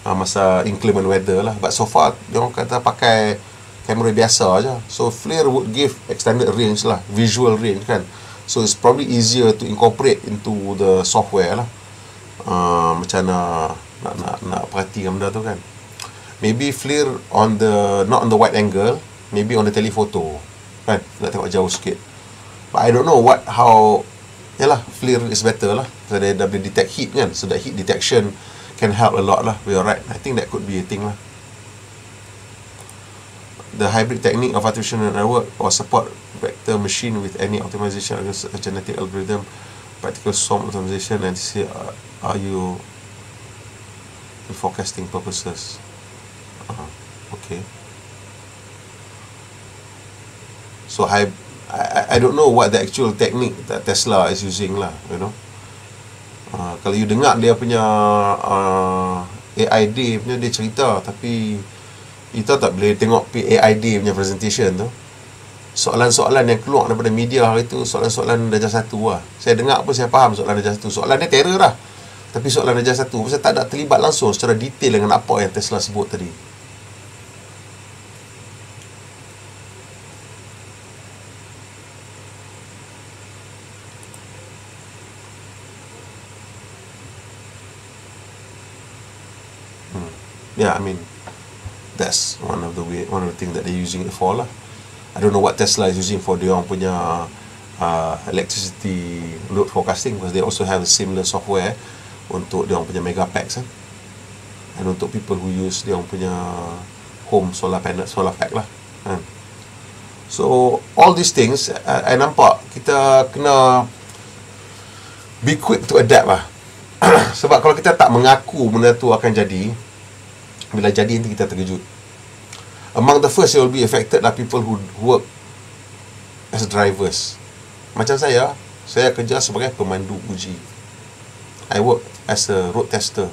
uh, masa inclement weather lah. But so far dia orang kata pakai kamera biasa aja. So FLIR would give extended range lah visual range kan. So it's probably easier to incorporate into the software lah. Uh, macam mana nak nak nak perhatikan benda tu kan. Maybe FLIR on the not on the wide angle maybe on the telephoto. Kan? Nak tengok jauh sikit. But I don't know what how yalah FLIR is better lah. So dia dah boleh detect heat kan? So that heat detection can help a lot lah. You're right. I think that could be a thing lah. The hybrid technique of artificial neural network or support vector machine with any optimization against a genetic algorithm practical swarm optimization and see uh, are you forecasting purposes. Uh, okay. So I, I I don't know what the actual technique that Tesla is using lah you know. Uh, kalau you dengar dia punya uh, AID punya dia cerita tapi kita tak boleh tengok AID punya presentation tu. Soalan-soalan yang keluar daripada media hari tu soalan-soalan darjah satu lah. Saya dengar pun saya faham soalan darjah satu. Soalan dia terror lah tapi soalan darjah satu saya tak ada terlibat langsung secara detail dengan apa yang Tesla sebut tadi Hmm. Yeah, I mean, that's one of the way, one of the things that they're using it for lah. I don't know what Tesla is using for dia orang punya uh, electricity load forecasting because they also have a similar software untuk dia orang punya megapacks kan. And untuk people who use dia orang punya home solar panel, solar pack lah. Kan. So all these things, I, I nampak kita kena be quick to adapt lah. Sebab kalau kita tak mengaku benda tu akan jadi, bila jadi nanti kita terkejut. Among the first yang will be affected are people who work as drivers. Macam saya, saya kerja sebagai pemandu uji. I work as a road tester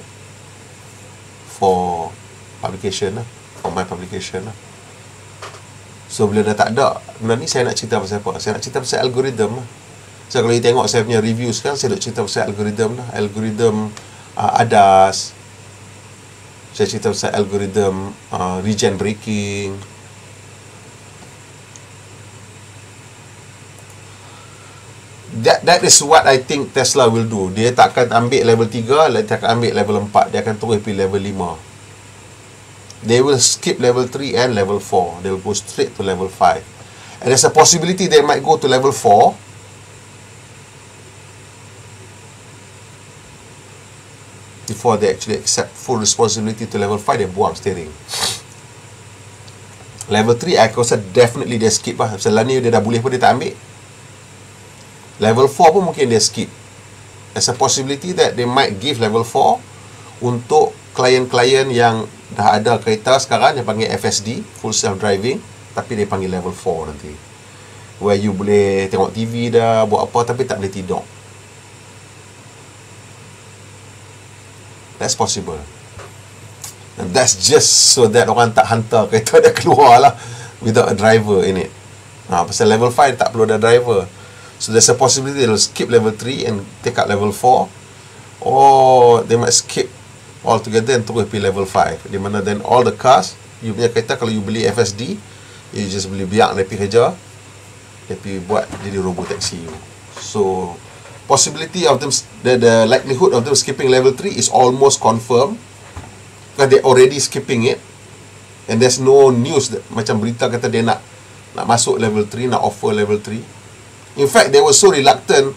for publication lah, for my publication lah. So bila dah tak ada, benda ni saya nak cerita pasal apa? Saya nak cerita pasal algoritma lah. So kalau you tengok saya punya review sekarang, saya nak cerita pasal algoritma lah. Algoritma uh, ADAS, saya cerita pasal algoritma uh, regen braking that that is what I think Tesla will do. Dia tak akan ambil level 3 dia tak akan ambil level 4 dia akan terus pergi level 5 they will skip level 3 and level 4 they will go straight to level 5 and there's a possibility they might go to level 4 before they actually accept full responsibility to level 5 dia buang steering. Level 3 aku rasa definitely dia skip lah. Sebab ni dia dah boleh pun dia tak ambil level 4 pun mungkin dia skip there's a possibility that they might give level 4 untuk klien-klien yang dah ada kereta sekarang yang panggil FSD full self driving tapi dia panggil level 4 nanti where you boleh tengok TV dah buat apa tapi tak boleh tidur That's possible. And that's just so that orang tak hantar kereta dia keluar lah without a driver in it. Ha, pasal level 5 tak perlu ada driver. So there's a possibility they'll skip level 3 and take up level 4. Or they might skip altogether and terus pergi level 5. Di mana then all the cars, you punya kereta kalau you beli FSD, you just beli biak dia pergi kerja, dia pergi buat jadi robot taxi you. So, possibility of them the, the likelihood of them skipping level 3 is almost confirmed because they already skipping it and there's no news that, macam berita kata dia nak nak masuk level 3 nak offer level 3 in fact they were so reluctant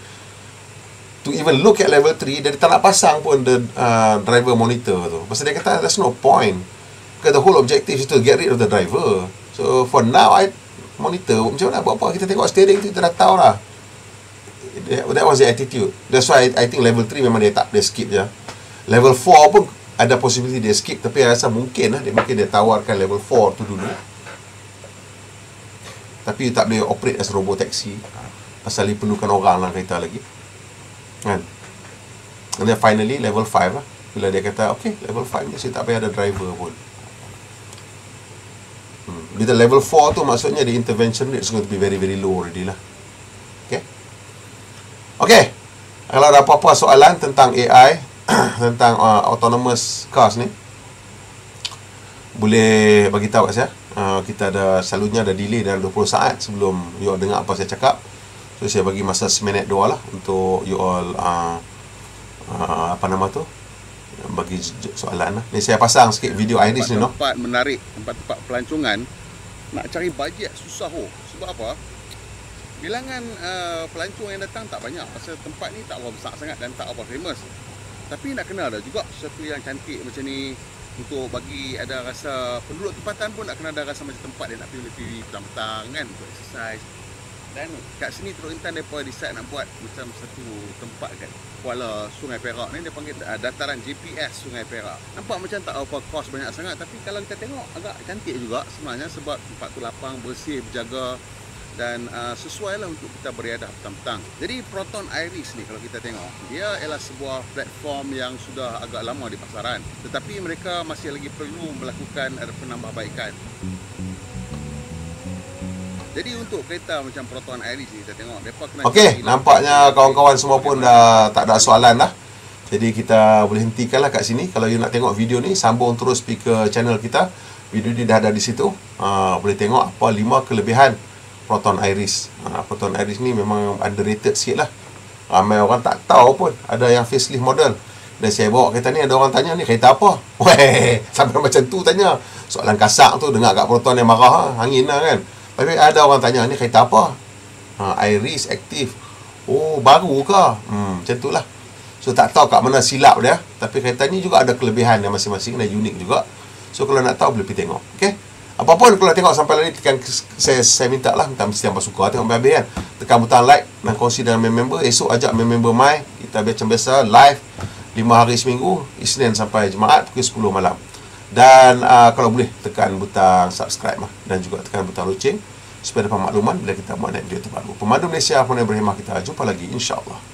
to even look at level 3 dia tak nak pasang pun the uh, driver monitor tu. Pasal dia kata there's no point. Because the whole objective is to get rid of the driver. So for now I monitor. Macam mana? Buat apa? Kita tengok steering tu kita dah tahu lah. That was the attitude. That's why I, I think level 3 memang dia tak dia skip je. Level 4 pun ada possibility dia skip. Tapi saya rasa mungkin lah dia mungkin dia tawarkan level 4 tu dulu. Tapi tak boleh operate as robot taxi pasal dia perlukan orang lah kereta lagi. Kan? And then finally level 5 lah. Bila dia kata okay level 5 ni saya tak payah ada driver pun. Hmm. Bila level 4 tu maksudnya the intervention rate is going to be very very low already lah. Okey. Kalau ada apa-apa soalan tentang AI, tentang uh, autonomous cars ni, boleh bagi tahu kat saya. Uh, kita ada selalunya ada delay dalam 20 saat sebelum you dengar apa saya cakap. So saya bagi masa seminit dua lah untuk you all uh, uh, apa nama tu? bagi soalan lah. Ni saya pasang sikit video Iris ni no. Tempat menarik, tempat-tempat pelancongan nak cari bajet susah oh. Sebab apa? bilangan uh, pelancong yang datang tak banyak pasal tempat ni tak apa besar sangat dan tak apa famous tapi nak kena ada juga sesuatu yang cantik macam ni untuk bagi ada rasa penduduk tempatan pun nak kena ada rasa macam tempat dia nak pergi TV petang-petang kan untuk exercise dan kat sini Teluk Intan mereka decide nak buat macam satu tempat kat Kuala Sungai Perak ni dia panggil uh, dataran GPS Sungai Perak nampak macam tak apa kos banyak sangat tapi kalau kita tengok agak cantik juga sebenarnya sebab tempat tu lapang bersih berjaga dan uh, sesuai lah untuk kita beriadah petang-petang. Jadi Proton Iris ni kalau kita tengok, dia ialah sebuah platform yang sudah agak lama di pasaran. Tetapi mereka masih lagi perlu melakukan ada penambahbaikan. Jadi untuk kereta macam Proton Iris ni kita tengok depa kena Okey, nampaknya kawan-kawan semua pun dah tak ada soalan dah. Jadi kita boleh hentikan lah kat sini. Kalau you nak tengok video ni, sambung terus pergi ke channel kita. Video ni dah ada di situ. Uh, boleh tengok apa lima kelebihan Proton Iris. Uh, Proton Iris ni memang underrated sikit lah. Ramai orang tak tahu pun ada yang facelift model. Dan saya bawa kereta ni ada orang tanya ni kereta apa? Weh, sampai macam tu tanya. Soalan kasak tu dengar kat Proton yang marah angin lah kan. Tapi ada orang tanya ni kereta apa? Ha, Iris Active. Oh, baru ke? Hmm, macam tu lah. So, tak tahu kat mana silap dia. Tapi kereta ni juga ada kelebihan yang masing-masing dan unik juga. So, kalau nak tahu boleh pergi tengok. Okay? Apa pun kalau tengok sampai lagi tekan saya saya minta lah minta mesti yang suka tengok habis kan. Tekan butang like dan kongsi dengan member. Esok ajak member mai kita macam biasa live 5 hari seminggu Isnin sampai Jumaat pukul 10 malam. Dan uh, kalau boleh tekan butang subscribe lah dan juga tekan butang loceng supaya dapat makluman bila kita buat video terbaru. Pemandu Malaysia Puan Ibrahimah kita jumpa lagi insya-Allah.